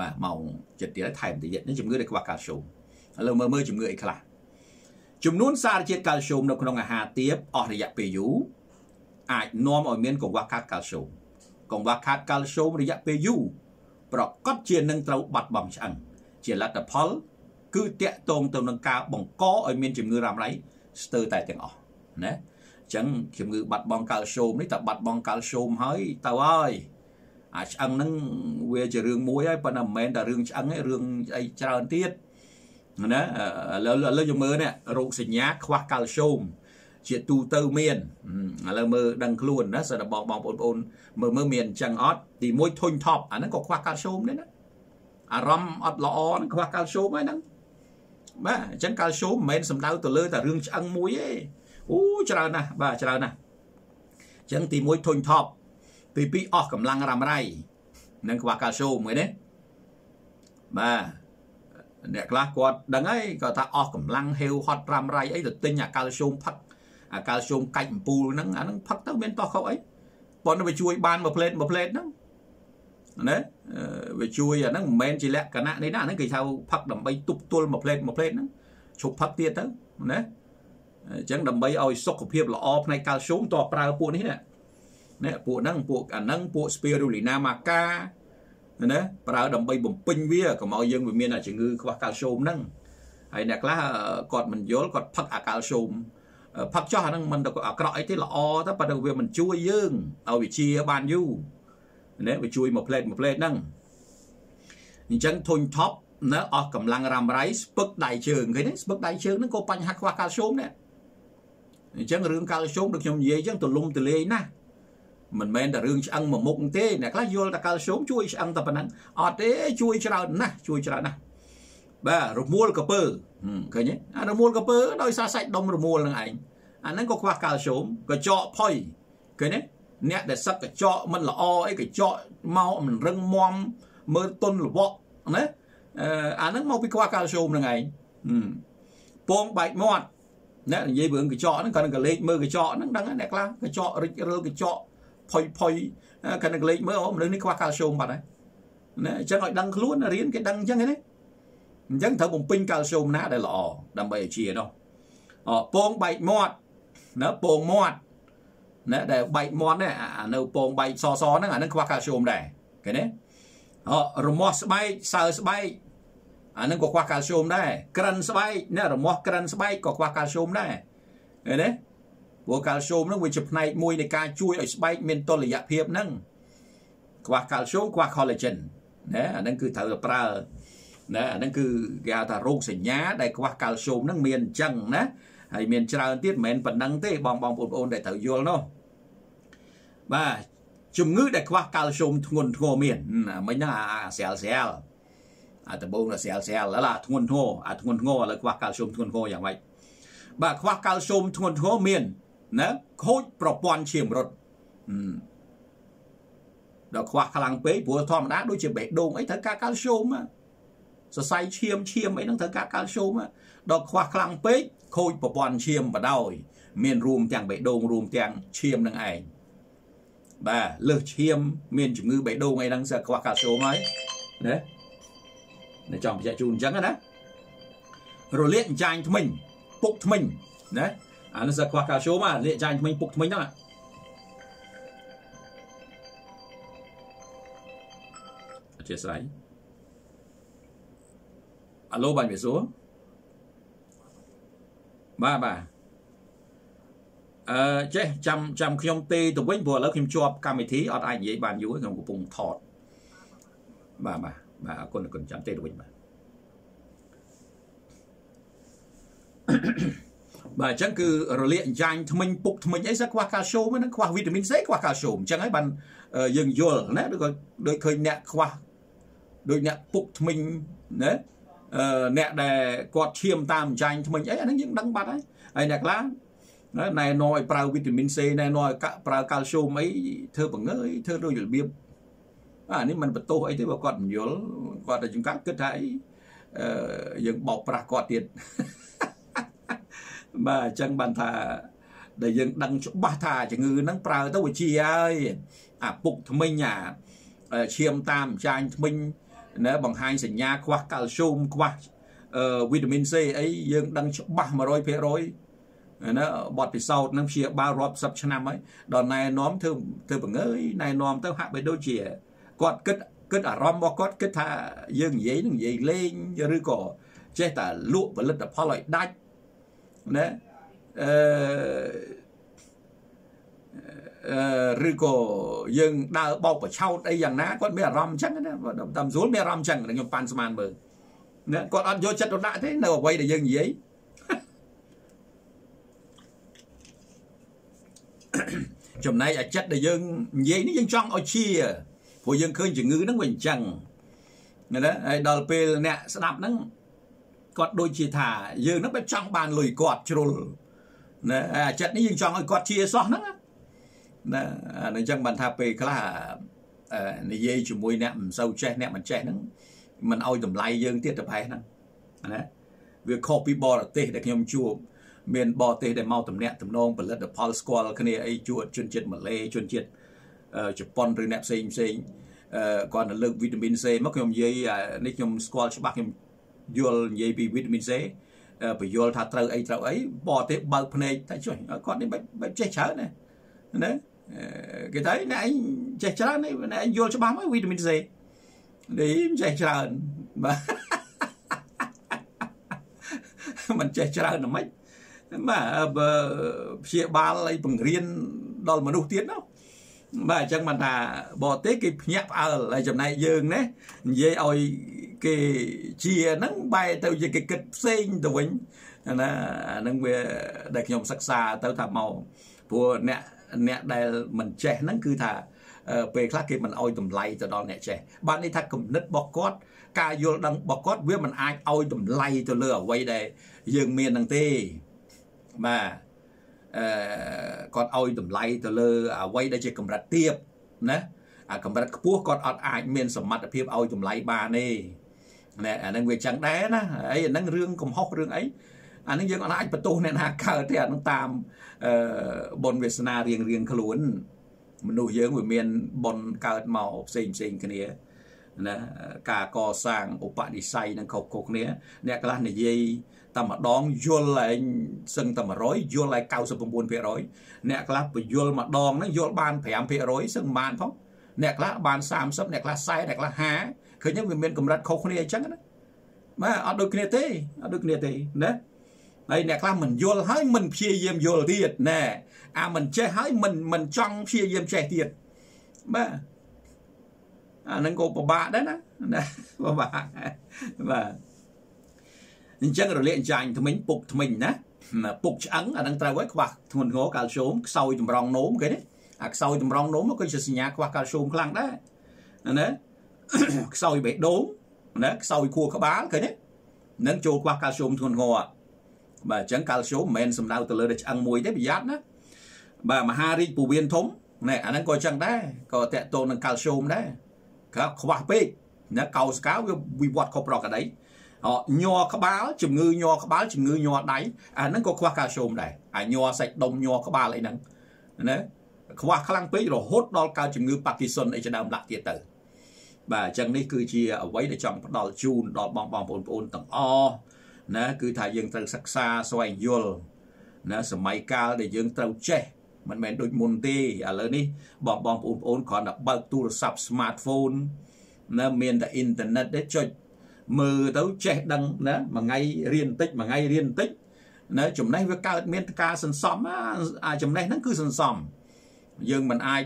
បាទម៉ោងចិត្តទៀតថែមតិចនេះជំងឺដែលខ្វះកាល់ស្យូមឥឡូវមើលមើលជំងឺអីខ្លះចំនួនសារជាតិកាល់ស្យូមនៅក្នុងអាហារទាបអស់រយៈពេលយូរអាចនាំឲ្យមានកង្វះខាតកាល់ស្យូម កង្វះខាតកាល់ស្យូមរយៈពេលយូរប្រកបជានឹងត្រូវបាត់បង់ឆ្អឹងជាលទ្ធផល គឺតាក់ទងទៅនឹងការបង្កឲ្យមានជំងឺរ៉ាំរ៉ៃស្ទើរតែទាំងអស់ណាអញ្ចឹងជំងឺបាត់បង់កាល់ស្យូមនេះតែបាត់បង់កាល់ស្យូមហើយទៅហើយអាឆ្អឹងហ្នឹងវាជារឿងមួយហើយប៉ុន្តែមិនមែនតែរឿងឆ្អឹងទេរឿងអីច្រើនទៀតណាឥឡូវឥឡូវយើងមើលនេះរោគសញ្ញាខ្វះកាល់ស្យូម ជាទូទៅមានឥឡូវមើលដឹងខ្លួនណាសិនបងបងប្អូនមើលមើលមានអញ្ចឹងអត់ទី1ធុញថប់អាហ្នឹងក៏ខ្វះកាល់ស្យូមដែរណាអារម្មណ៍អត់ល្អហ្នឹងខ្វះកាល់ស្យូមហើយហ្នឹងបាទអញ្ចឹងកាល់ស្យូមមិនមែនសំដៅទៅលើតែរឿងឆ្អឹងមួយទេអូច្រើនណាស់បាទច្រើនណាស់អញ្ចឹងទី1ធុញថប់ទី2អស់កម្លាំងរ៉ាំរ៉ៃនិងខ្វះកាល់ស្យូមមួយនេះបាទអ្នកខ្លះគាត់ដឹងហើយគាត់ថាអស់កម្លាំងហេវហត់រ៉ាំរ៉ៃអីទៅទិញអាកាល់ស្យូមផឹក អាកាល់ស្យូមកាច់អំពូលហ្នឹងអាហ្នឹងផឹកទៅមានតោះខុសអីប៉ុន្តែវាជួយបានមួយផ្លេតមួយផ្លេតហ្នឹងណាវាជួយអាហ្នឹងមិនមែនជាលក្ខណៈនេះណាហ្នឹងគេហៅផឹកដើម្បីទប់ទល់មួយផ្លេតមួយផ្លេតហ្នឹងឈប់ផឹកទៀតទៅណាអញ្ចឹងដើម្បីឲ្យសុខភាពល្អផ្នែកកាល់ស្យូមតប្រើពួកនេះណាណាពួកហ្នឹងពួកអាហ្នឹងពួក spirulina maca ណាប្រើដើម្បីបំពេញវាកុំឲ្យយើងវាមានជំងឺខ្វះកាល់ស្យូមហ្នឹងហើយអ្នកខ្លះគាត់មិនយល់គាត់ផឹកអាកាល់ស្យូម ផឹកចោះអាហ្នឹងមិនអាក្រក់អីទេល្អទៅប៉ុន្តែវាមិនជួយយើងឲ្យវាជាបានយូរណាវាជួយមួយផ្លេតមួយផ្លេតហ្នឹងអញ្ចឹងធុញថប់នៅអស់កម្លាំងរ៉ាំរ៉ៃស្ពឹកដៃជើងឃើញទេស្ពឹកដៃជើងហ្នឹងក៏បញ្ហាខ្វះកាល់ស្យូមដែរអញ្ចឹងរឿងកាល់ស្យូមដូចខ្ញុំនិយាយអញ្ចឹងទលំទលាយណាស់មិនមែនតែរឿងឆ្អឹងមួយមុខទេអ្នកខ្លះយល់តែកាល់ស្យូមជួយឆ្អឹងតែប៉ុណ្ណឹងអត់ទេជួយច្រើនណាស់ជួយច្រើនណាស់ បាទរមួលកពើឃើញទេអារមួលកពើដោយសារសាច់ដុំរមួលនឹងឯងអាហ្នឹងក៏ខ្វះកាល់ស្យូមកញ្ចក់ផុយឃើញទេអ្នកដែលសឹកកញ្ចក់មិនល្អអីកញ្ចក់មកមិនរឹងមាំមើលទុនលវក់ណាអាហ្នឹងមកពីខ្វះកាល់ស្យូមនឹងឯងពងបែកមាត់ណានិយាយរឿងកញ្ចក់ហ្នឹងគាត់នឹងកលេចមើលកញ្ចក់ហ្នឹងដឹងអ្នកខ្លះកញ្ចក់រិចរើកញ្ចក់ផុយផុយគាត់នឹងលេចមើលអូមនុស្សនេះខ្វះកាល់ស្យូមបាត់ហើយណាអញ្ចឹងឲ្យដឹងខ្លួនរៀនគេដឹងអញ្ចឹងទេ អញ្ចឹងត្រូវបំពេញកាល់ស្យូមណាដែលល្អដើម្បីឲ្យជានោះអពងបែកមាត់ណាពងមាត់ណាដែលបែកមាត់នេះអានៅពងបែកសសហ្នឹងអានឹងខ្វះកាល់ស្យូមដែរឃើញទេអរមាស់ស្បែកសើស្បែកអានឹងក៏ខ្វះកាល់ស្យូមដែរក្រិនស្បែកណារមាស់ក្រិនស្បែកក៏ខ្វះកាល់ស្យូមដែរឃើញទេព្រោះកាល់ស្យូមហ្នឹងវាជាផ្នែកមួយនៃការជួយឲ្យស្បែកមានតុល្យភាពហ្នឹងខ្វះកាល់ស្យូមខ្វះ collagen ណាអាហ្នឹងគឺត្រូវតែប្រើ ណាអាហ្នឹងគឺគេហៅថារោគសញ្ញាដែលខ្វះកាល់ស្យូមហ្នឹងមានអញ្ចឹងណាហើយមានច្រើនទៀតមិនមែនប៉ុណ្ណឹងទេបងបងប្អូនដែលត្រូវយល់នោះបាទជំងឺដែលខ្វះកាល់ស្យូមធ្ងន់ធ្ងរមានមិញហ្នឹងអាស្រាលស្រាលអាដបងស្រាលស្រាលឡាធ្ងន់ធ្ងរអាធ្ងន់ធ្ងរឥឡូវខ្វះកាល់ស្យូមធ្ងន់ធ្ងរយ៉ាងម៉េចបាទខ្វះកាល់ស្យូមធ្ងន់ធ្ងរមានណាខូចប្រព័ន្ធឈាមរត់ដល់ខ្វះខ្លាំងពេកព្រោះធម្មតាដូចជាបេះដូងអីត្រូវការកាល់ស្យូម សរសៃឈាមឈាមអីហ្នឹងត្រូវការកាល់ស្យូមដល់ខ្វះខ្លាំងពេកខូចប្រព័ន្ធឈាមបដ ாய் មានរួមទាំងបេះដូងរួមទាំងឈាមនឹងឯងបាទលើសឈាមមានជំងឺបេះដូងអីហ្នឹងសើខ្វះកាល់ស្យូមហើយណានៅចង់បញ្ជាក់ជូនអញ្ចឹងណារលាកអញ្ចាញថ្មិញពុកថ្មិញណាអានេះសើខ្វះកាល់ស្យូមអាលាកចាញ់ថ្មិញពុកថ្មិញហ្នឹងអធិស្ឋាន អាឡូបាញ់វាសួរបាទបាទអឺចេះចាំចាំខ្ញុំទេទៅវិញព្រោះឥឡូវខ្ញុំជាប់កម្មវិធីអត់អាចនិយាយបានយូរខ្ញុំកំពុងថតបាទបាទបាទអរគុណអរគុណចាំទេទៅវិញបាទបាទអញ្ចឹងគឺរលាកអញ្ចាញថ្មិញពុកថ្មិញអីសោះខ្វះកាល់ស្យូមហ្នឹងខ្វះវីតាមីន C ខ្វះកាល់ស្យូមអញ្ចឹងហើយបានយើងយល់ណាដូចដូចឃើញអ្នកខ្វះដូចអ្នកពុកថ្មិញណា អ្នកដែលគាត់ឈាមតាមអញ្ចាញថ្មិញអីអាហ្នឹងយើងដឹងបាត់ហើយហើយអ្នកខ្លះណែនាំឲ្យប្រើវីតាមីន C ណែនាំឲ្យប្រើកាល់ស្យូមអីធ្វើបង្ងើយធ្វើដូចរបៀបអានេះมันបន្ទោសអីទេបើគាត់មិនយល់គាត់តែចង្កាត់គិតថាអីយើងបោកប្រាស់គាត់ទៀតបាទអញ្ចឹងបានថាដែលយើងដឹងច្បាស់ថាជំងឺហ្នឹងប្រើទៅវិជាហើយអាពុកថ្មិញអាឈាមតាមចាញ់ថ្មិញ ណាបង្ហាញសញ្ញាខ្វះកាល់ស្យូមខ្វះវីតាមីន C អីយើងដឹងច្បាស់100%ណាបទពិសោធន៍នឹងព្យាបាលរាប់សិបឆ្នាំហើយដល់ណែនាំធ្វើធ្វើបង្ើយណែនាំទៅហាក់បីដូចជាគាត់គិតគិតអារម្មណ៍របស់គាត់គិតថាយើងនិយាយនឹងនិយាយលេងឬក៏ចេះតែលក់ផលិតផលឲ្យដាច់ណាអឺ ឬក៏យើងដើរបោកប្រឆោតអីយ៉ាងណាគាត់មានអារម្មណ៍អញ្ចឹងណាតាមស្រួលមានអារម្មណ៍អញ្ចឹងខ្ញុំប៉ាន់ស្មានមើលណាគាត់អត់យកចិត្តទុកដាក់ទេនៅអ្វីដែលយើងនិយាយចំណែកអាចិត្តដែលយើងនិយាយនេះយើងចង់ឲ្យជាព្រោះយើងឃើញជំងឺហ្នឹងវាអញ្ចឹងណាហើយដល់ពេលអ្នកស្ដាប់ហ្នឹងគាត់ដូចជាថាយើងហ្នឹងបែបចង់បានលុយគាត់ជ្រុលណាអាចិត្តនេះយើងចង់ឲ្យគាត់ជាសោះហ្នឹងណា អានឹងអញ្ចឹងបានថាពេលខ្លះនិយាយជាមួយអ្នកមិនសូវចេះអ្នកមិនចេះហ្នឹងមិនឲ្យតម្លៃយើងទៀតទៅប្រហែលហ្នឹងណាវាខុសពីបរទេសដែលខ្ញុំជួបមានបរទេសដែលមកតំណាក់តំណងផលិតផលស្គាល់គ្នាអីជួបជនជាតិម៉ាឡេជនជាតិជប៉ុនឬអ្នកផ្សេងផ្សេងគាត់ទៅលើកវីតាមីន C មកខ្ញុំនិយាយនេះខ្ញុំស្គាល់ច្បាស់ខ្ញុំយល់និយាយពីវីតាមីន C បញ្យល់ថាត្រូវអីត្រូវអីបរទេសបើកភ្នែកតែចុះគាត់នេះបែបចេះច្រើនណាណា គេថាអ្នកឯងចេះច្រើននេះអ្នកឯងយល់ច្បាស់មកវីតាមីន C នេះមិនចេះច្រើនបាទមិនចេះច្រើនហ្មងបាទព្យាបាលអីបង្រៀនដល់មនុស្សទៀតណាបាទអញ្ចឹងបានថាបរទេសគេភ្ញាក់ផ្អើលហើយចំណែកយើងណានិយាយឲ្យគេជាហ្នឹងបែរទៅជាគេគិតផ្សេងទៅវិញណាអាហ្នឹងវាដែលខ្ញុំសិក្សាទៅថាមកព្រោះអ្នក អ្នកដែលមិនចេះហ្នឹងគឺថាពេលខ្លះគេមិនអោយតម្លៃទៅដល់អ្នកចេះបាទនេះថាគំនិតរបស់គាត់ការយល់ដឹងរបស់គាត់វាមិនអាចអោយតម្លៃទៅលើអ្វីដែលយើងមាននឹងទេបាទអឺគាត់ឲ្យតម្លៃទៅលើអ្វីដែលជាកម្រិតទាបណាអាកម្រិតខ្ពស់គាត់អត់អាចមានសមត្ថភាពឲ្យតម្លៃបានទេណែអានឹងវាចឹងដែរណាអីអានឹងរឿងកំហុសរឿងអី អានឹងយើងអត់អាចបន្ទោសអ្នកណាកើតទេអានឹងតាមអឺបុណ្យវាសនារៀងរៀងខ្លួន មនុស្សយើងវាមានបុណ្យកើតមកផ្សេងផ្សេងគ្នាណាការកសាងឧបនិស្ស័យនឹងខុសៗគ្នាអ្នកខ្លះនិយាយតែម្ដងយល់ឯងសឹងតែ100យល់ឯ99%អ្នកខ្លះបញ្យល់ម្ដងហ្នឹងយល់បាន5%សឹងបានផងអ្នកខ្លះបាន30អ្នកខ្លះ40អ្នកខ្លះ50ឃើញវាមានកម្រិតខុសគ្នាអញ្ចឹងណាបាទអត់ដូចគ្នាទេអត់ដូចគ្នាទេណា ហើយអ្នកខ្លះមិនយល់ហើយមិនព្យាយាមយល់ទៀតណែអាមិនចេះហើយមិនមិនចង់ព្យាយាមចេះទៀតបាទអានឹងក៏ពិបាកដែរណាណាពិបាកបាទអញ្ចឹងរលាកចាញ់ថ្មិញពុកថ្មិញណាពុកឆ្អឹងអានឹងត្រូវហើយខ្វះធ្ងន់ធ្ងរកាល់ស្យូមខ្សោយតម្រងនោមគេនេះអាខ្សោយតម្រងនោមគឺជាសញ្ញាខ្វះកាល់ស្យូមខ្លាំងដែរណាខ្សោយបេះដូងណាខ្សោយខួរក្បាលឃើញទេនឹងចូលខ្វះកាល់ស្យូមធ្ងន់ធ្ងរ បាទអញ្ចឹងកាល់ស្យូមមិនមែនសំដៅទៅលើតែឆ្អឹងមួយទេប្រយ័ត្នណាបាទមហារីកពោះវៀនធំណែអាហ្នឹងក៏អញ្ចឹងដែរក៏តកតូននឹងកាល់ស្យូមដែរក៏ខ្វះពេកណាកោសកាវាវិវត្តខុសប្រកដីញ័រក្បាលជំងឺញ័រក្បាលជំងឺញ័រដៃអាហ្នឹងក៏ខ្វះកាល់ស្យូមដែរអាញ័រសាច់ដុំញ័រក្បាលអីហ្នឹងណាខ្វះខ្លាំងពេករហូតដល់កើតជំងឺប៉ាគីសុនអីជាដើមដាក់ទៀតទៅបាទអញ្ចឹងនេះគឺជាអ្វីដែលចង់ផ្ដល់ជូនដល់បងបងប្អូនប្អូនទាំងអស់ ណាគឺថាយើងត្រូវសិក្សាស្វែងយល់ណាសម័យកាលដែលយើងត្រូវចេះមិនមែនដូចមុនទេឥឡូវនេះបងបងប្អូនប្អូនគ្រាន់តែបើកទូរស័ព្ទ smartphone ណាមានតែអ៊ីនធឺណិតទេចុចមើលទៅចេះដឹងណាមួយថ្ងៃរៀនបន្តិចមួយថ្ងៃរៀនបន្តិចណាចំណេះវាកើតមានការសន្សំអាចំណេះហ្នឹងគឺសន្សំយើងមិនអាច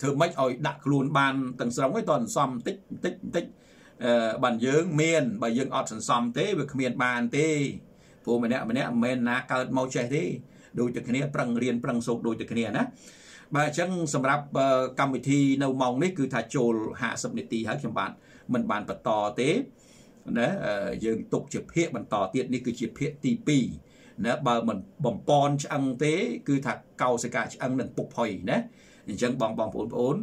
ធ្វើម៉េចឲ្យដាក់ខ្លួនបានទាំងស្រុងទេតសន្សំបន្តិចបន្តិចបន្តិចអឺ បានយើងមានបើយើងអត់សន្សំទេវាគ្មានបានទេព្រោះម្នាក់ម្នាក់មិនមែនណាកើតមកចេះទេដូចតែគ្នាប្រឹងរៀនប្រឹងសូត្រដូចតែគ្នាណាបាទអញ្ចឹងសម្រាប់កម្មវិធីនៅម៉ោងនេះគឺថាចូល50នាទីហើយខ្ញុំបាទមិនបានបន្តទេណាយើងទុកជាភាគបន្តទៀតនេះគឺជាភាគទី2ណាបើមិនបំពន់ឆ្អឹងទេ គឺថាកោសិកាឆ្អឹងនឹងពុកផុយណាអញ្ចឹងបងបងប្អូនប្អូន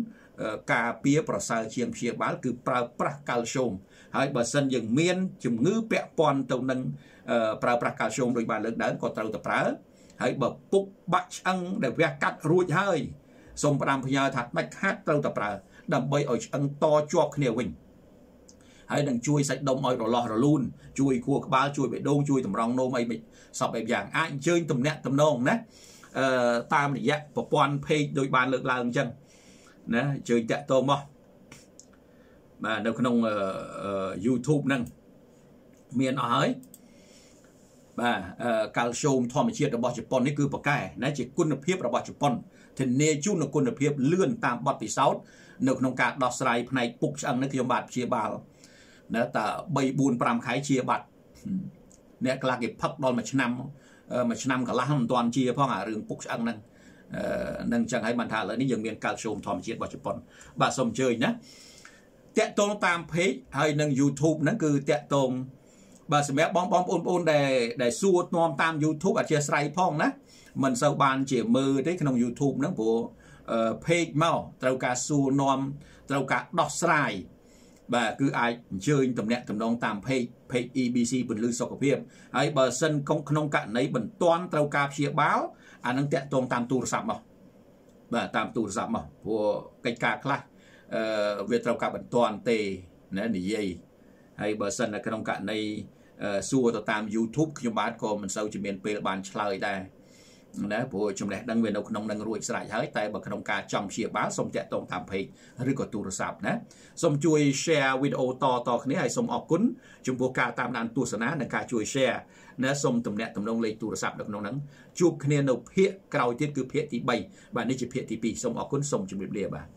ការពារប្រសើរជាងព្យាបាលគឺប្រើប្រាស់កាល់ស្យូមហើយបើសិនយើងមានជំងឺពាក់ព័ន្ធទៅនឹងប្រើប្រាស់កាល់ស្យូមដោយបានលើកដើមក៏ត្រូវតែប្រើហើយបើពុកបាក់ឆ្អឹងដែលវះកាត់រួចហើយសូមផ្ដាំផ្ញើថាដាច់ខាតត្រូវតែប្រើដើម្បីឲ្យឆ្អឹងតជាប់គ្នាវិញហហើយនឹងជួយសាច់ដុំឲ្យរលាស់រលូនជួយខួរក្បាលជួយបេះដូងជួយតម្រង់នោមអីសពបែបយ៉ាងអាចអញ្ជើញតំណាក់តំណងណាអឺតាមរយៈប្រព័ន្ធ page ដោយបានលើកឡើងអញ្ចឹង ណាអញ្ជើញតាក់ទងមកបាទនៅក្នុង YouTube ហ្នឹងមានអស់ហើយបាទកាល់ស្យូមធម្មជាតិរបស់ជប៉ុននេះគឺប្រកែណាជាគុណភាពរបស់ជប៉ុនធានាជូននូវគុណភាពលឿនតាមបទពិសោធន៍នៅក្នុងការដោះស្រាយផ្នែកពុកឆ្អឹងនេះខ្ញុំបាទព្យាបាលណាតែ3 4 5ខែជាបាត់អ្នកខ្លះគេផឹកដល់មួយឆ្នាំមួយឆ្នាំកន្លះមិនទាន់ជាផងអារឿងពុកឆ្អឹងហ្នឹង នឹងចឹងហើយបានថាឥឡូវនេះយើងមានកាល់ស្យូមធម្មជាតិរបស់ជប៉ុនបាទសូមអញ្ជើញណាតាក់ទងតាម page ហើយនឹង YouTube ហ្នឹងគឺតាក់ទងបាទសម្រាប់បងបងប្អូនប្អូនដែលដែលសួរនាំតាម YouTube អធិស្ឋានផងណាមិនសូវបានជាមើលទេក្នុង YouTube ហ្នឹងព្រោះ page មកត្រូវការសួរនាំត្រូវការដោះស្រាយបាទគឺអាចអញ្ជើញតំណាក់តំណងតាម page page EBC ពន្លឺសុខភាពហើយបើសិនក្នុងករណីបន្ទាន់ត្រូវការព្យាបាល អានឹងតាក់ទងតាមទូរស័ព្ទមកបាទតាមទូរស័ព្ទមកព្រោះកិច្ចការខ្លះអឺវាត្រូវការបន្ទាន់ទេណានិយាយហើយបើសិននៅក្នុងករណីសួរទៅតាម YouTube ខ្ញុំបាទក៏មិនសូវជាមានពេលបានឆ្លើយដែរណាព្រោះចំណេះដឹងវានៅក្នុងនឹងរួចស្រេចហើយតែបើក្នុងការចង់ព្យាបាលសូមតាក់ទងតាម page ឬក៏ទូរស័ព្ទណាសូមជួយ share វីដេអូតតគ្នាហើយសូមអរគុណចំពោះការតាមដានទស្សនានិងការជួយ share ណាសូមទំនាក់ទំនងលេខទូរស័ព្ទនៅក្នុងហ្នឹងជួបគ្នានៅភាគក្រោយទៀតគឺភាគទី3បាទនេះជាភាគទី2សូមអរគុណសូមជម្រាបលាបាទ